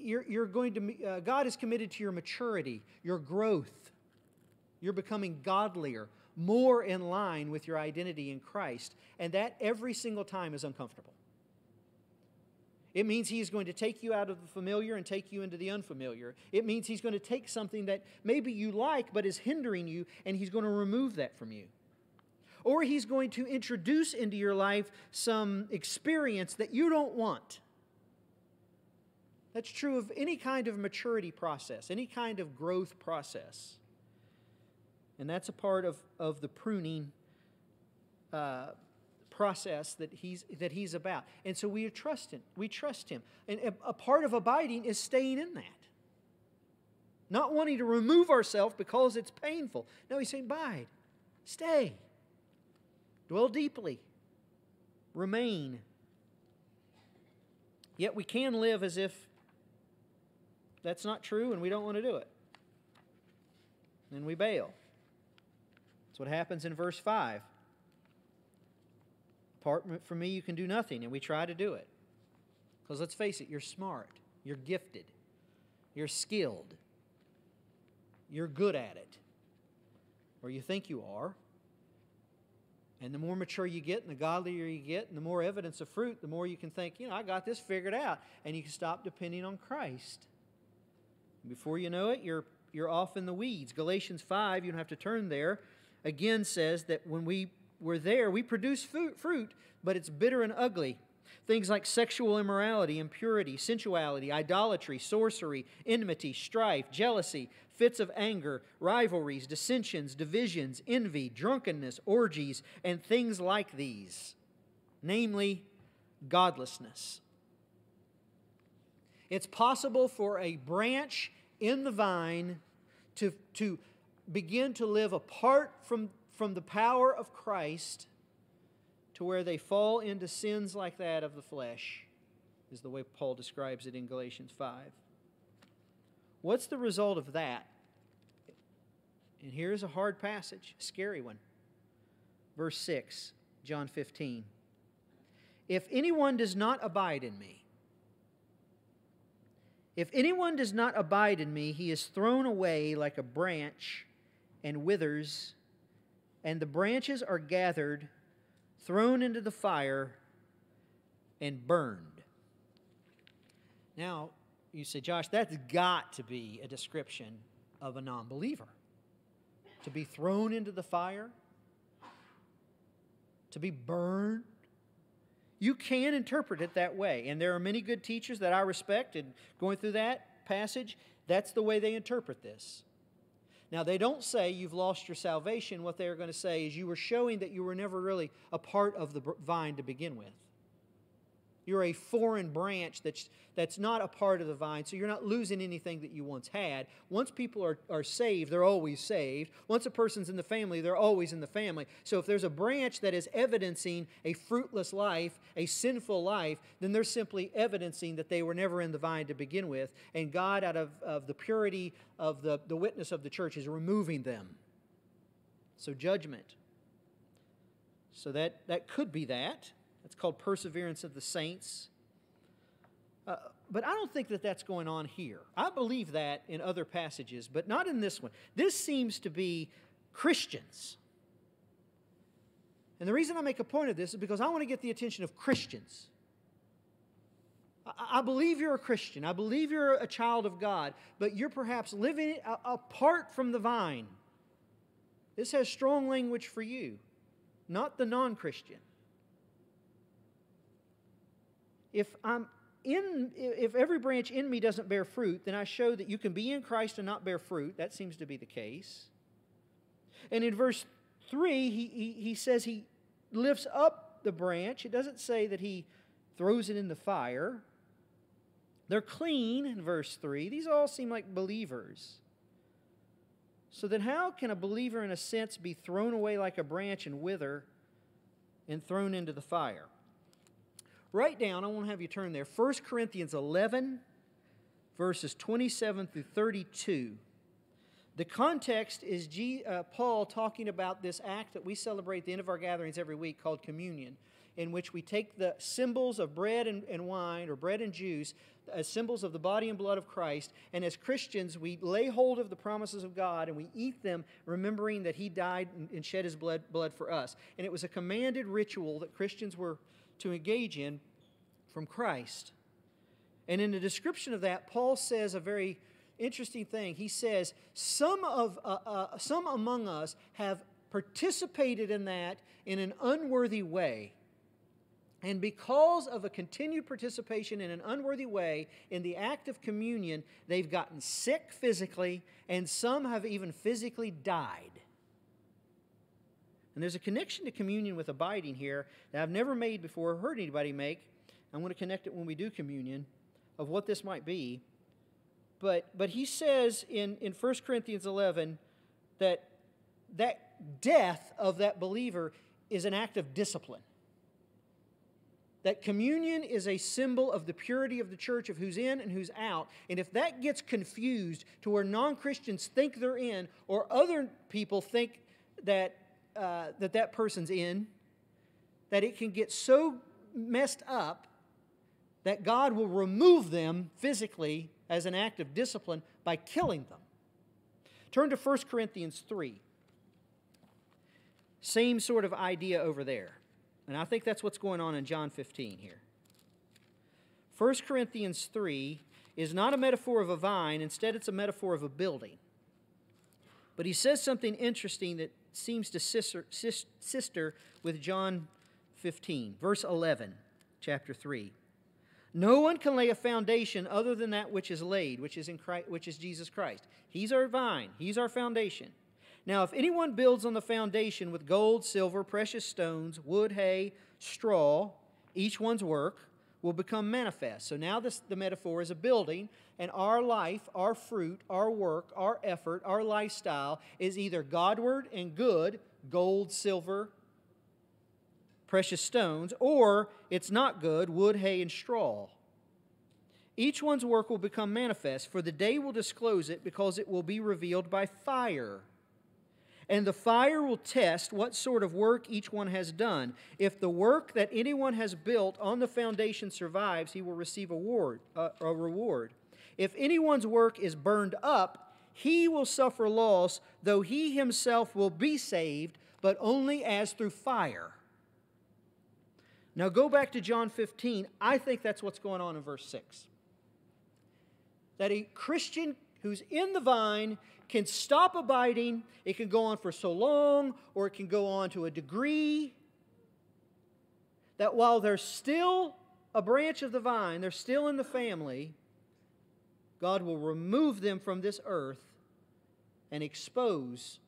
You're, you're going to, uh, God is committed to your maturity, your growth. You're becoming godlier, more in line with your identity in Christ. And that every single time is uncomfortable. It means He's going to take you out of the familiar and take you into the unfamiliar. It means He's going to take something that maybe you like but is hindering you, and He's going to remove that from you. Or He's going to introduce into your life some experience that you don't want. That's true of any kind of maturity process, any kind of growth process. And that's a part of, of the pruning uh, process that he's, that he's about. And so we trust him. We trust him. And a, part of abiding is staying in that. Not wanting to remove ourselves because it's painful. No, he's saying, bide, stay, dwell deeply, remain. Yet we can live as if that's not true and we don't want to do it. And we bail. That's what happens in verse 5. Apart from me, you can do nothing. And we try to do it. Because let's face it, you're smart, you're gifted, you're skilled, you're good at it, or you think you are. And the more mature you get and the godlier you get and the more evidence of fruit, the more you can think, you know, I got this figured out. And you can stop depending on Christ. Before you know it, you're, you're off in the weeds. Galatians 5, you don't have to turn there, again says that when we were there, we produce fruit, but it's bitter and ugly. Things like sexual immorality, impurity, sensuality, idolatry, sorcery, enmity, strife, jealousy, fits of anger, rivalries, dissensions, divisions, envy, drunkenness, orgies, and things like these, namely godlessness. It's possible for a branch in the vine to, to begin to live apart from from the power of Christ to where they fall into sins like that of the flesh, is the way Paul describes it in Galatians 5. What's the result of that? And here's a hard passage, a scary one. Verse 6, John 15. If anyone does not abide in me, if anyone does not abide in me, he is thrown away like a branch and withers and the branches are gathered, thrown into the fire, and burned. Now, you say, Josh, that's got to be a description of a non believer. To be thrown into the fire, to be burned. You can interpret it that way. And there are many good teachers that I respect, and going through that passage, that's the way they interpret this. Now, they don't say you've lost your salvation. What they're going to say is you were showing that you were never really a part of the vine to begin with. You're a foreign branch that's, that's not a part of the vine, so you're not losing anything that you once had. Once people are, are saved, they're always saved. Once a person's in the family, they're always in the family. So if there's a branch that is evidencing a fruitless life, a sinful life, then they're simply evidencing that they were never in the vine to begin with. And God, out of, of the purity of the, the witness of the church, is removing them. So judgment. So that, that could be that. It's called Perseverance of the Saints. Uh, but I don't think that that's going on here. I believe that in other passages, but not in this one. This seems to be Christians. And the reason I make a point of this is because I want to get the attention of Christians. I, I believe you're a Christian. I believe you're a child of God, but you're perhaps living apart from the vine. This has strong language for you, not the non Christian. If I'm in, if every branch in me doesn't bear fruit, then I show that you can be in Christ and not bear fruit. That seems to be the case. And in verse 3, he, he, he says he lifts up the branch. It doesn't say that he throws it in the fire. They're clean in verse 3. These all seem like believers. So then, how can a believer, in a sense, be thrown away like a branch and wither and thrown into the fire. Write down, I won't have you turn there, 1 Corinthians 11, verses 27 through 32. The context is G, uh, Paul talking about this act that we celebrate at the end of our gatherings every week called communion, in which we take the symbols of bread and, and wine or bread and juice as symbols of the body and blood of Christ. And as Christians, we lay hold of the promises of God and we eat them, remembering that He died and, and shed His blood, blood for us. And it was a commanded ritual that Christians were to engage in from Christ. And in the description of that, Paul says a very interesting thing. He says, Some, of, uh, uh, some among us have participated in that in an unworthy way. And because of a continued participation in an unworthy way in the act of communion, they've gotten sick physically, and some have even physically died. And there's a connection to communion with abiding here that I've never made before or heard anybody make. I'm going to connect it when we do communion of what this might be. But, but he says in, in 1 Corinthians 11 that that death of that believer is an act of discipline that communion is a symbol of the purity of the church, of who's in and who's out. And if that gets confused to where non Christians think they're in, or other people think that, uh, that that person's in, that it can get so messed up that God will remove them physically as an act of discipline by killing them. Turn to 1 Corinthians 3. Same sort of idea over there. And I think that's what's going on in John 15 here. 1 Corinthians 3 is not a metaphor of a vine, instead, it's a metaphor of a building. But he says something interesting that seems to sister, sister with John 15, verse 11, chapter 3. No one can lay a foundation other than that which is laid, which is, in Christ, which is Jesus Christ. He's our vine, He's our foundation. Now, if anyone builds on the foundation with gold, silver, precious stones, wood, hay, straw, each one's work will become manifest. So now this, the metaphor is a building, and our life, our fruit, our work, our effort, our lifestyle is either Godward and good, gold, silver, precious stones, or it's not good, wood, hay, and straw. Each one's work will become manifest, for the day will disclose it because it will be revealed by fire and the fire will test what sort of work each one has done. If the work that anyone has built on the foundation survives, he will receive a, uh, a reward. If anyone's work is burned up, he will suffer loss, though he himself will be saved, but only as through fire. Now go back to John 15. I think that's what's going on in verse 6. That a Christian who's in the vine can stop abiding. It can go on for so long, or it can go on to a degree that while they're still a branch of the vine, they're still in the family, God will remove them from this earth and expose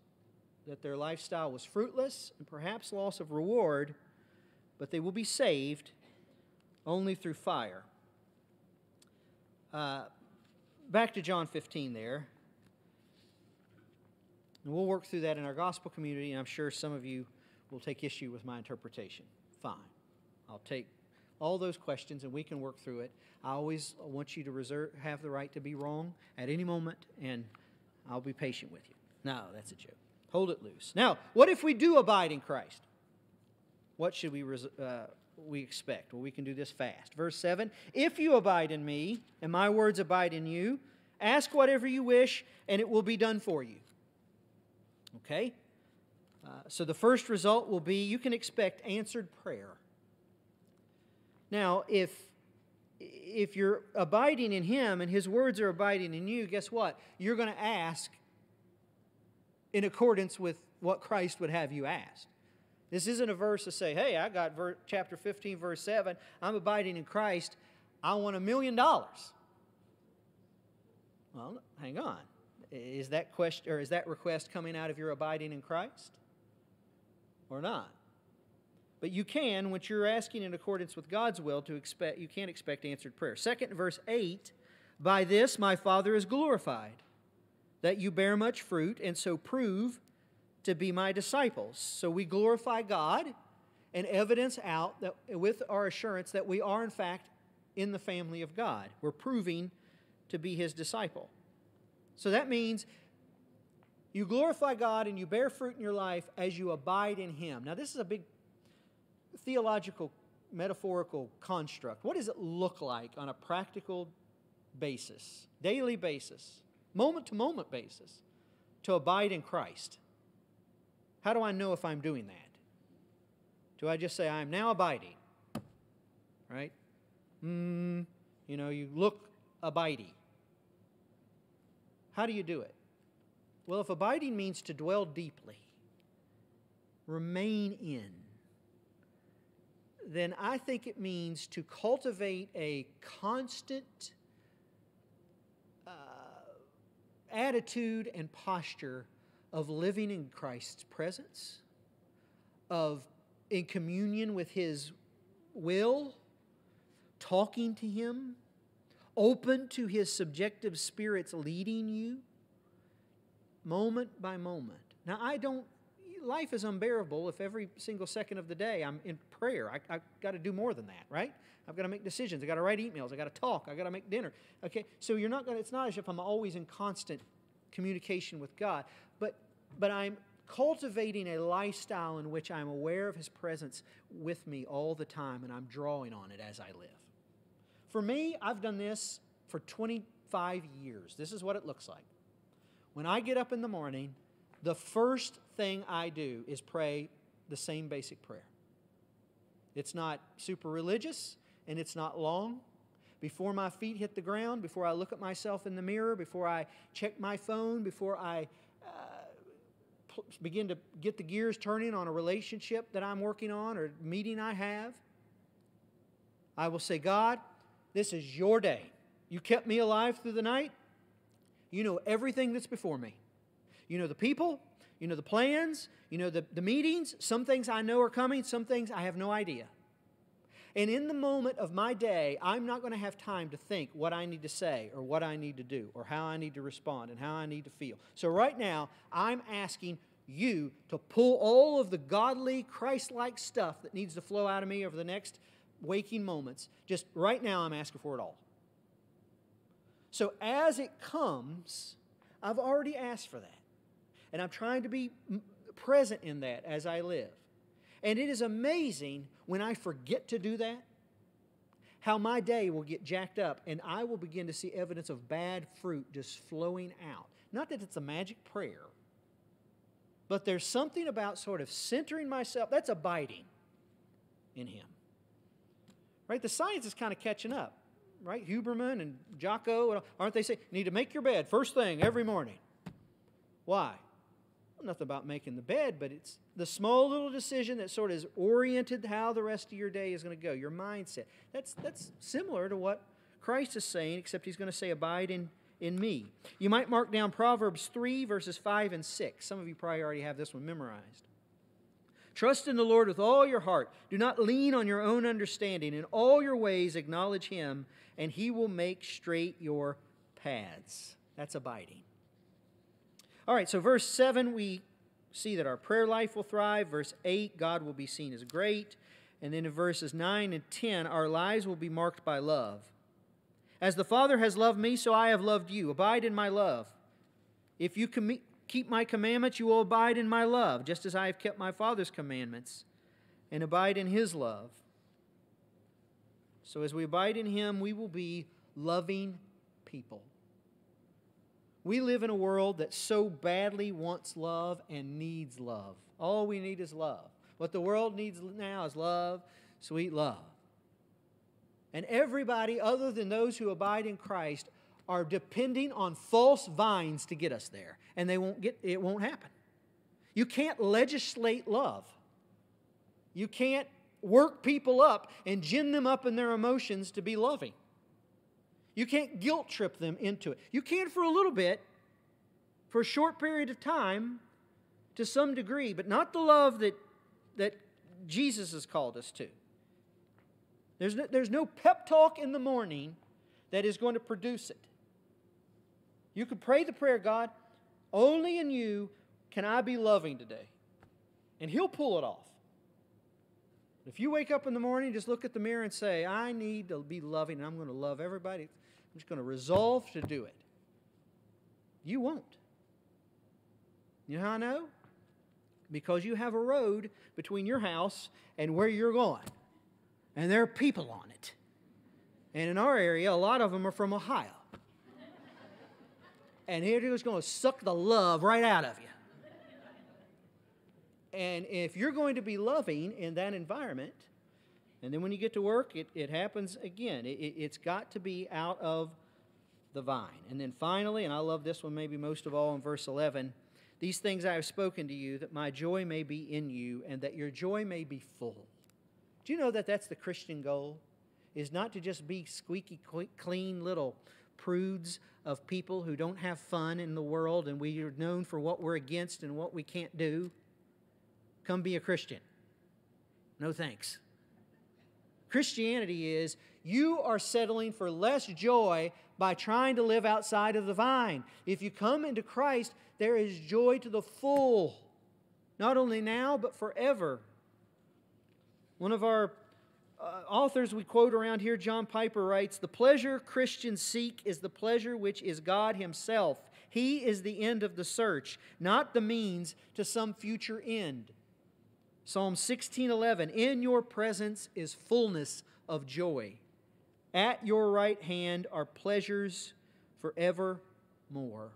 that their lifestyle was fruitless and perhaps loss of reward, but they will be saved only through fire. Uh, back to John 15 there. And we'll work through that in our gospel community, and I'm sure some of you will take issue with my interpretation. Fine. I'll take all those questions and we can work through it. I always want you to reserve, have the right to be wrong at any moment, and I'll be patient with you. No, that's a joke. Hold it loose. Now, what if we do abide in Christ? What should we, uh, we expect? Well, we can do this fast. Verse 7 If you abide in me, and my words abide in you, ask whatever you wish, and it will be done for you. Okay? Uh, so the first result will be you can expect answered prayer. Now, if if you're abiding in him and his words are abiding in you, guess what? You're going to ask in accordance with what Christ would have you ask. This isn't a verse to say, hey, I got ver- chapter 15, verse 7. I'm abiding in Christ. I want a million dollars. Well, hang on. Is that question or is that request coming out of your abiding in Christ? Or not? But you can, when you're asking in accordance with God's will, to expect you can't expect answered prayer. Second, verse 8, by this my Father is glorified, that you bear much fruit, and so prove to be my disciples. So we glorify God and evidence out that, with our assurance that we are, in fact, in the family of God. We're proving to be His disciple. So that means you glorify God and you bear fruit in your life as you abide in Him. Now, this is a big theological, metaphorical construct. What does it look like on a practical basis, daily basis, moment to moment basis, to abide in Christ? How do I know if I'm doing that? Do I just say, I'm now abiding? Right? Mm, you know, you look abiding. How do you do it? Well, if abiding means to dwell deeply, remain in, then I think it means to cultivate a constant uh, attitude and posture of living in Christ's presence, of in communion with His will, talking to Him, open to His subjective Spirit's leading you, moment by moment. Now, I don't, life is unbearable if every single second of the day I'm in prayer. I, have got to do more than that, right? I've got to make decisions. I've got to write emails. I've got to talk. I've got to make dinner. Okay, so you're not going to, it's not as if I'm always in constant communication with God, but, but I'm cultivating a lifestyle in which I'm aware of His presence with me all the time and I'm drawing on it as I live. For me, I've done this for 25 years. This is what it looks like. When I get up in the morning, the first thing I do is pray the same basic prayer. It's not super religious and it's not long. Before my feet hit the ground, before I look at myself in the mirror, before I check my phone, before I uh, begin to get the gears turning on a relationship that I'm working on or meeting I have, I will say, God, this is your day. You kept me alive through the night. You know everything that's before me. You know the people, you know the plans, you know the, the meetings. Some things I know are coming, some things I have no idea. And in the moment of my day, I'm not going to have time to think what I need to say or what I need to do or how I need to respond and how I need to feel. So, right now, I'm asking you to pull all of the godly, Christ like stuff that needs to flow out of me over the next waking moments. Just right now, I'm asking for it all. So as it comes, I've already asked for that. And I'm trying to be present in that as I live. And it is amazing when I forget to do that, how my day will get jacked up and I will begin to see evidence of bad fruit just flowing out. Not that it's a magic prayer, but there's something about sort of centering myself. That's abiding in Him. Right? The science is kind of catching up right? Huberman and Jocko, aren't they saying, need to make your bed first thing every morning? Why? Well, nothing about making the bed, but it's the small little decision that sort of is oriented how the rest of your day is going to go, your mindset. That's, that's similar to what Christ is saying, except he's going to say, abide in, in me. You might mark down Proverbs 3, verses 5 and 6. Some of you probably already have this one memorized. Trust in the Lord with all your heart. Do not lean on your own understanding. In all your ways, acknowledge Him, and He will make straight your paths. That's abiding. All right, so verse 7, we see that our prayer life will thrive. Verse 8, God will be seen as great. And then in verses 9 and 10, our lives will be marked by love. As the Father has loved me, so I have loved you. Abide in my love. If you commit keep my commandments, you will abide in my love, just as I have kept my Father's commandments and abide in his love. So, as we abide in him, we will be loving people. We live in a world that so badly wants love and needs love. All we need is love. What the world needs now is love, sweet love. And everybody, other than those who abide in Christ, are depending on false vines to get us there, and they won't get it won't happen. You can't legislate love. You can't work people up and gin them up in their emotions to be loving. You can't guilt trip them into it. You can for a little bit, for a short period of time, to some degree, but not the love that, that Jesus has called us to. There's no, there's no pep talk in the morning that is going to produce it. You could pray the prayer, God, only in you can I be loving today. And He'll pull it off. If you wake up in the morning, just look at the mirror and say, I need to be loving, and I'm going to love everybody. I'm just going to resolve to do it. You won't. You know how I know? Because you have a road between your house and where you're going. And there are people on it. And in our area, a lot of them are from Ohio. And here it's going to suck the love right out of you. And if you're going to be loving in that environment, and then when you get to work, it, it happens again. It, it's got to be out of the vine. And then finally, and I love this one maybe most of all in verse 11 these things I have spoken to you, that my joy may be in you, and that your joy may be full. Do you know that that's the Christian goal? Is not to just be squeaky clean little prudes of people who don't have fun in the world and we are known for what we're against and what we can't do. Come be a Christian. No thanks. Christianity is you are settling for less joy by trying to live outside of the vine. If you come into Christ, there is joy to the full, not only now, but forever. One of our Uh, authors we quote around here, John Piper writes The pleasure Christians seek is the pleasure which is God Himself. He is the end of the search, not the means to some future end. Psalm 16:11 In your presence is fullness of joy. At your right hand are pleasures forevermore.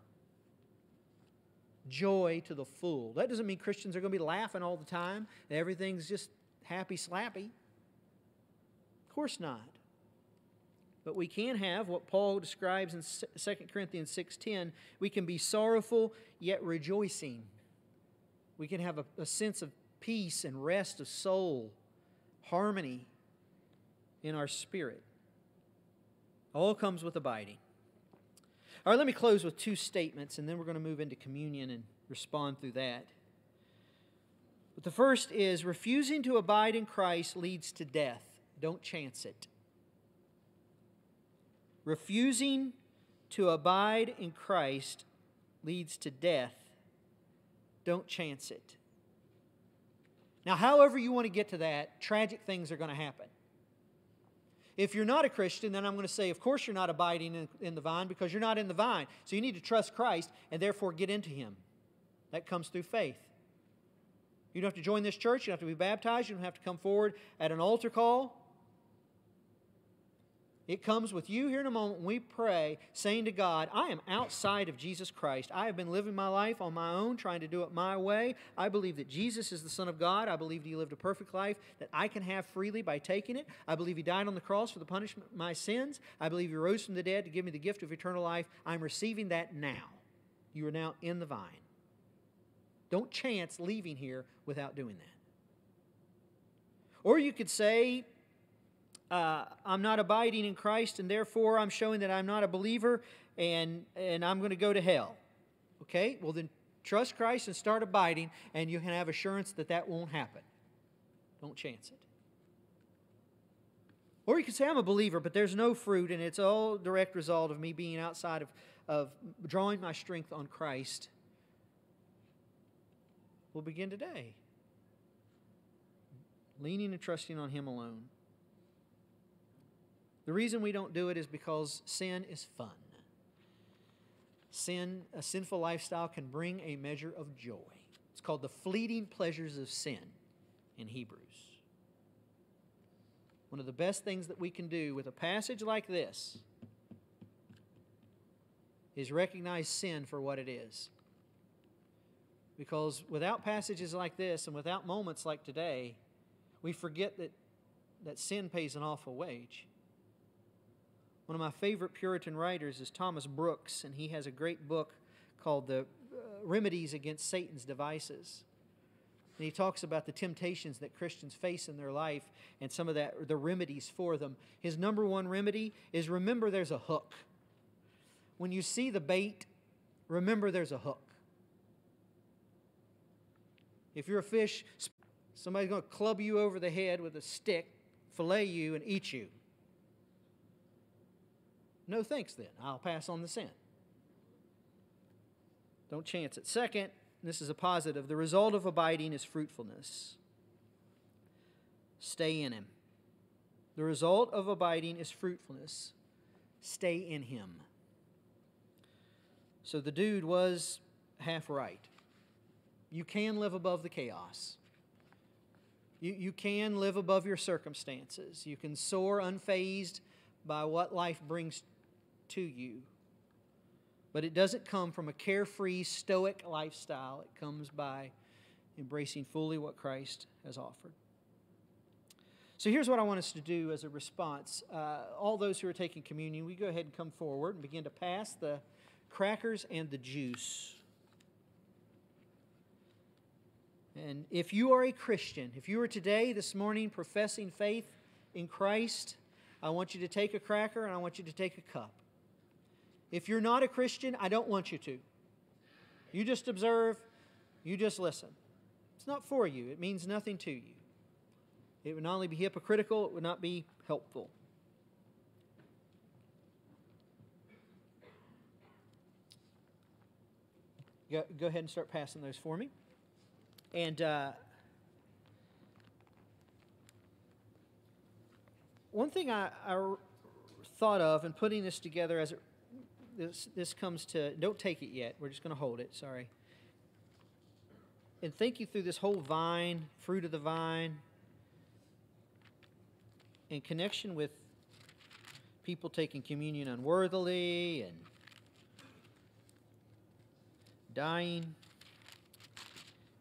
Joy to the full. That doesn't mean Christians are going to be laughing all the time and everything's just happy slappy. Course not. But we can have what Paul describes in 2 Corinthians 6:10, we can be sorrowful yet rejoicing. We can have a, a sense of peace and rest of soul, harmony in our spirit. All comes with abiding. All right, let me close with two statements, and then we're going to move into communion and respond through that. But the first is refusing to abide in Christ leads to death. Don't chance it. Refusing to abide in Christ leads to death. Don't chance it. Now, however you want to get to that, tragic things are going to happen. If you're not a Christian, then I'm going to say, of course, you're not abiding in, in, the vine because you're not in the vine. So you need to trust Christ and therefore get into Him. That comes through faith. You don't have to join this church. You don't have to be baptized. You don't have to come forward at an altar call. It comes with you here in a moment we pray, saying to God, I am outside of Jesus Christ. I have been living my life on my own, trying to do it my way. I believe that Jesus is the Son of God. I believe that He lived a perfect life that I can have freely by taking it. I believe He died on the cross for the punishment of my sins. I believe He rose from the dead to give me the gift of eternal life. I'm receiving that now. You are now in the vine. Don't chance leaving here without doing that. Or you could say, uh, I'm not abiding in Christ, and therefore I'm showing that I'm not a believer, and, and I'm going to go to hell. Okay? Well, then trust Christ and start abiding, and you can have assurance that that won't happen. Don't chance it. Or you could say, I'm a believer, but there's no fruit, and it's all direct result of me being outside of, of drawing my strength on Christ. We'll begin today. Leaning and trusting on Him alone. The reason we don't do it is because sin is fun. Sin, a sinful lifestyle can bring a measure of joy. It's called the fleeting pleasures of sin in Hebrews. One of the best things that we can do with a passage like this is recognize sin for what it is. Because without passages like this and without moments like today, we forget that, that sin pays an awful wage. One of my favorite Puritan writers is Thomas Brooks, and he has a great book called The uh, Remedies Against Satan's Devices. And he talks about the temptations that Christians face in their life and some of that the remedies for them. His number one remedy is remember there's a hook. When you see the bait, remember there's a hook. If you're a fish, somebody's going to club you over the head with a stick, fillet you, and eat you. No thanks then. I'll pass on the sin. Don't chance it. Second, this is a positive, the result of abiding is fruitfulness. Stay in Him. The result of abiding is fruitfulness. Stay in Him. So the dude was half right. You can live above the chaos. You, you can live above your circumstances. You can soar unfazed by what life brings to you. But it doesn't come from a carefree, stoic lifestyle. It comes by embracing fully what Christ has offered. So here's what I want us to do as a response. Uh, all those who are taking communion, we go ahead and come forward and begin to pass the crackers and the juice. And if you are a Christian, if you are today, this morning, professing faith in Christ, I want you to take a cracker and I want you to take a cup. If you're not a Christian, I don't want you to. You just observe, you just listen. It's not for you, it means nothing to you. It would not only be hypocritical, it would not be helpful. Go, go ahead and start passing those for me. And uh, one thing I, I thought of in putting this together as it, this, this comes to, don't take it yet, we're just going to hold it, sorry. And think you through this whole vine, fruit of the vine, in connection with people taking communion unworthily and dying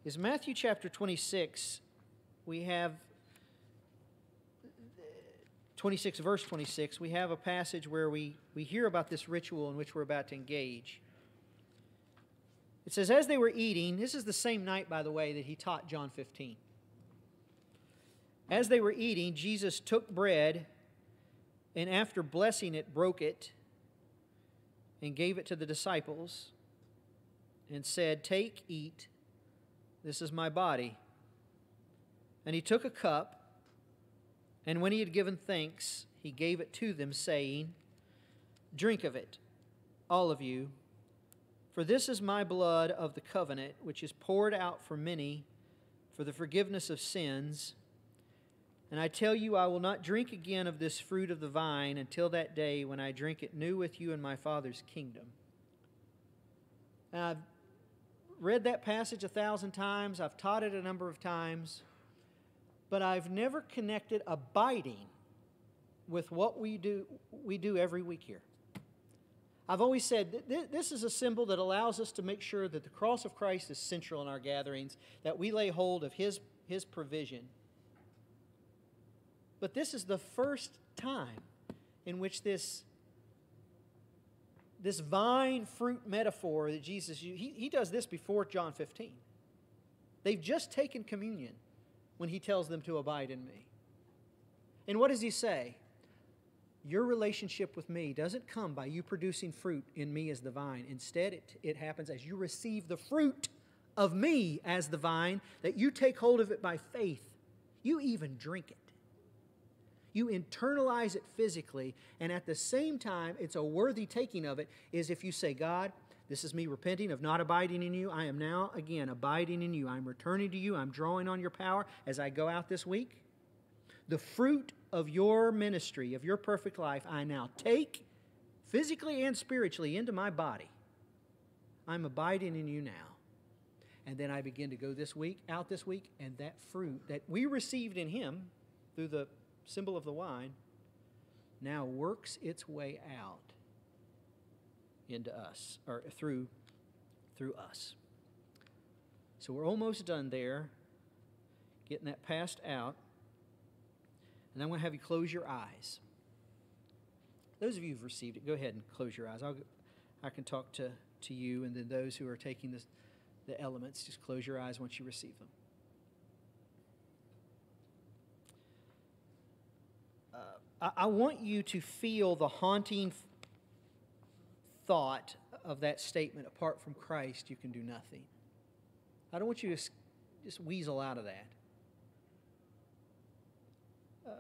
is Matthew chapter 26. We have 26, verse 26. We have a passage where we, we hear about this ritual in which we're about to engage. It says, As they were eating, this is the same night, by the way, that he taught John 15. As they were eating, Jesus took bread and after blessing it, broke it and gave it to the disciples and said, Take, eat. This is my body. And he took a cup, and when he had given thanks, he gave it to them, saying, Drink of it, all of you, for this is my blood of the covenant, which is poured out for many for the forgiveness of sins. And I tell you, I will not drink again of this fruit of the vine until that day when I drink it new with you in my Father's kingdom. Now, I've read that passage a thousand times, I've taught it a number of times, but I've never connected abiding with what we do, we do every week here. I've always said th- this is a symbol that allows us to make sure that the cross of Christ is central in our gatherings, that we lay hold of His, His provision. But this is the first time in which this this vine fruit metaphor that Jesus he, he does this before John 15. They've just taken communion when he tells them to abide in me. And what does he say? Your relationship with me doesn't come by you producing fruit in me as the vine. Instead, it, it happens as you receive the fruit of me as the vine, that you take hold of it by faith. You even drink it. You internalize it physically, and at the same time, it's a worthy taking of it, is if you say, God, this is me repenting of not abiding in you. I am now, again, abiding in you. I'm returning to you. I'm drawing on your power as I go out this week. The fruit of your ministry, of your perfect life, I now take physically and spiritually into my body. I'm abiding in you now. And then I begin to go this week, out this week, and that fruit that we received in Him through the symbol of the wine, now works its way out into us, or through, through us. So we're almost done there, getting that passed out. And I'm going to have you close your eyes. Those of you who've received it, go ahead and close your eyes. I'll, I can talk to, to you, and then those who are taking this, the elements, just close your eyes once you receive them. Uh, I, I want you to feel the haunting thought of that statement apart from Christ, you can do nothing. I don't want you to just weasel out of that. Uh,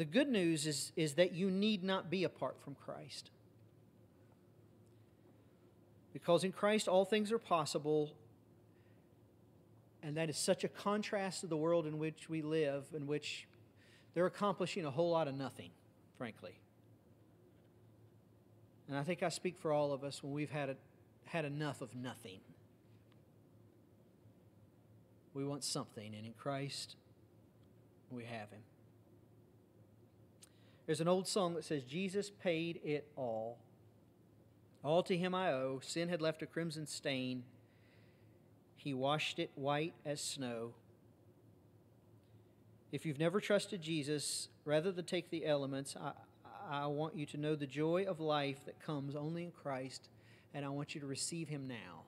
the good news is, is that you need not be apart from Christ. Because in Christ all things are possible, and that is such a contrast to the world in which we live, in which they're accomplishing a whole lot of nothing, frankly. And I think I speak for all of us when we've had, a, had enough of nothing. We want something, and in Christ, we have Him. There's an old song that says, Jesus paid it all. All to Him I owe. Sin had left a crimson stain. He washed it white as snow. If you've never trusted Jesus, rather than take the elements, I, I want you to know the joy of life that comes only in Christ, and I want you to receive Him now.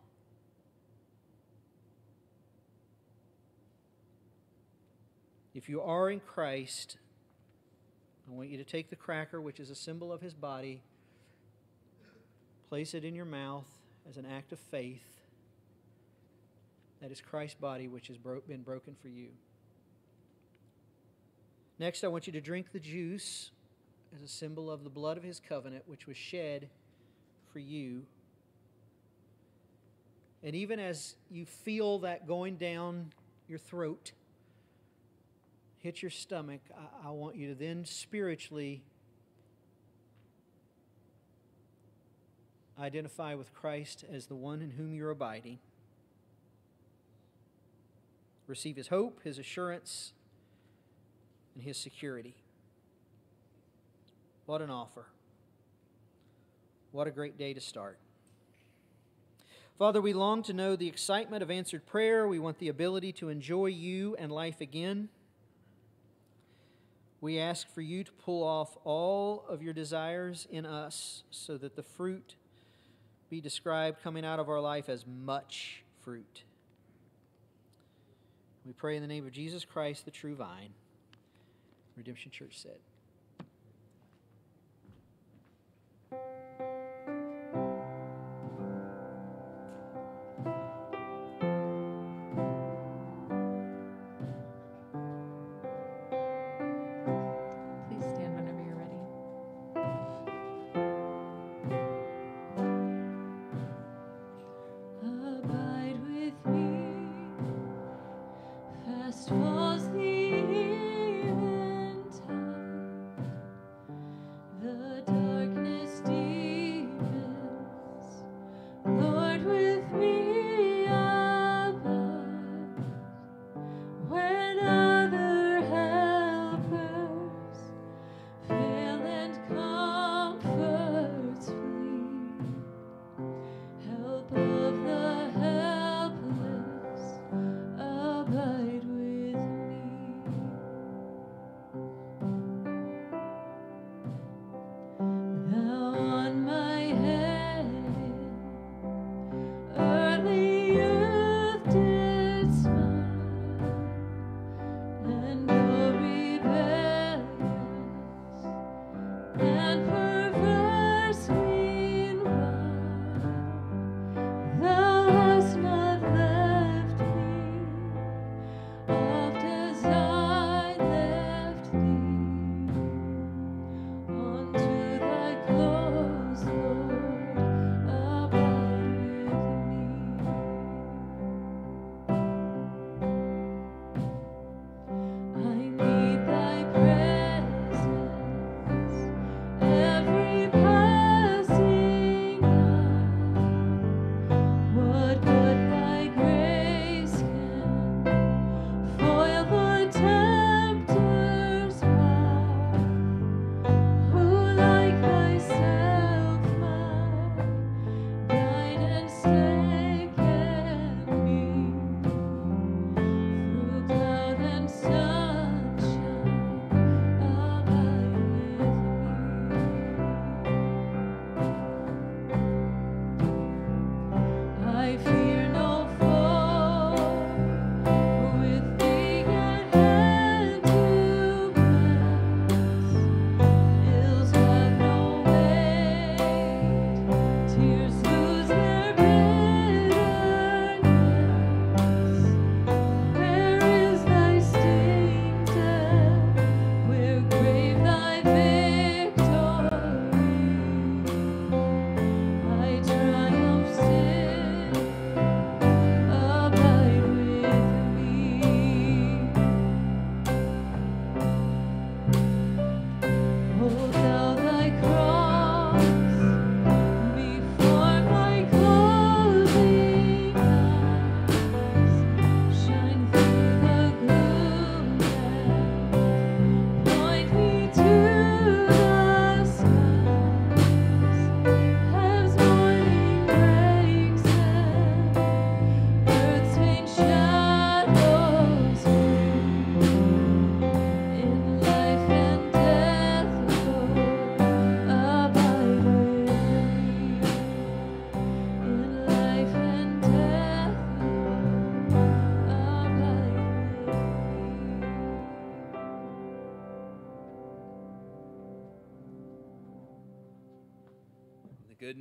If you are in Christ, I want you to take the cracker, which is a symbol of His body, place it in your mouth as an act of faith. That is Christ's body, which has bro- been broken for you. Next, I want you to drink the juice as a symbol of the blood of his covenant, which was shed for you. And even as you feel that going down your throat, hit your stomach, I, I want you to then spiritually identify with Christ as the one in whom you're abiding. Receive his hope, his assurance, and his security. What an offer. What a great day to start. Father, we long to know the excitement of answered prayer. We want the ability to enjoy you and life again. We ask for you to pull off all of your desires in us so that the fruit be described coming out of our life as much fruit. We pray in the name of Jesus Christ, the true vine. Redemption Church said.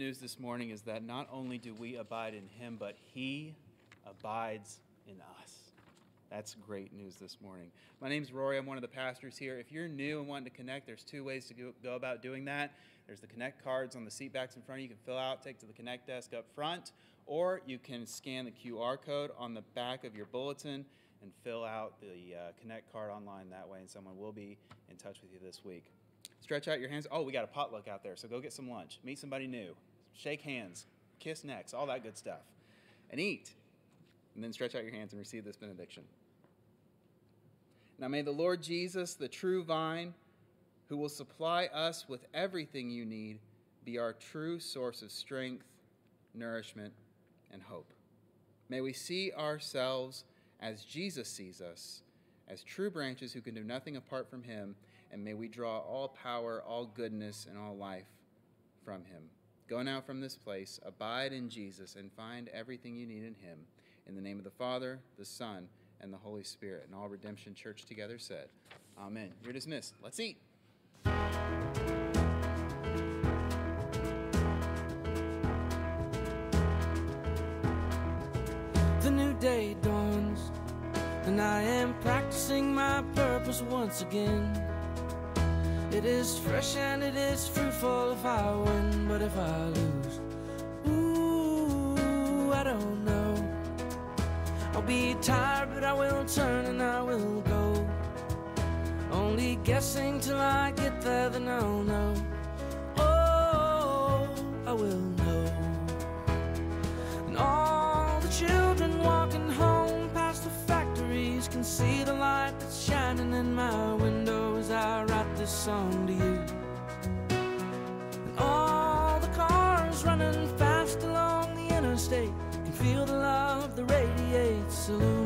News this morning is that not only do we abide in him, but he abides in us. That's great news this morning. My name's Rory. I'm one of the pastors here. If you're new and wanting to connect, there's two ways to go, about doing that. There's the Connect cards on the seat backs in front of you. You can fill out, take to the Connect desk up front, or you can scan the QR code on the back of your bulletin and fill out the uh, Connect card online that way, and someone will be in touch with you this week. Stretch out your hands. Oh, we got a potluck out there, so go get some lunch. Meet somebody new. Shake hands. Kiss necks. All that good stuff. And eat. And then stretch out your hands and receive this benediction. Now may the Lord Jesus, the true vine, who will supply us with everything you need, be our true source of strength, nourishment, and hope. May we see ourselves as Jesus sees us, as true branches who can do nothing apart from him, and may we draw all power, all goodness, and all life from him. Go now from this place, abide in Jesus, and find everything you need in him. In the name of the Father, the Son, and the Holy Spirit. And all Redemption Church together said, Amen. You're dismissed. Let's eat. The new day dawns, and I am practicing my purpose once again. It is fresh and it is fruitful if I win, but if I lose, ooh, I don't know. I'll be tired, but I will turn and I will go. Only guessing till I get there, then I'll know. Oh, I will know. And all the children walking home past the factories can see the light that's shining in my song to you. And all the cars running fast along the interstate can feel the love that radiates, illuminating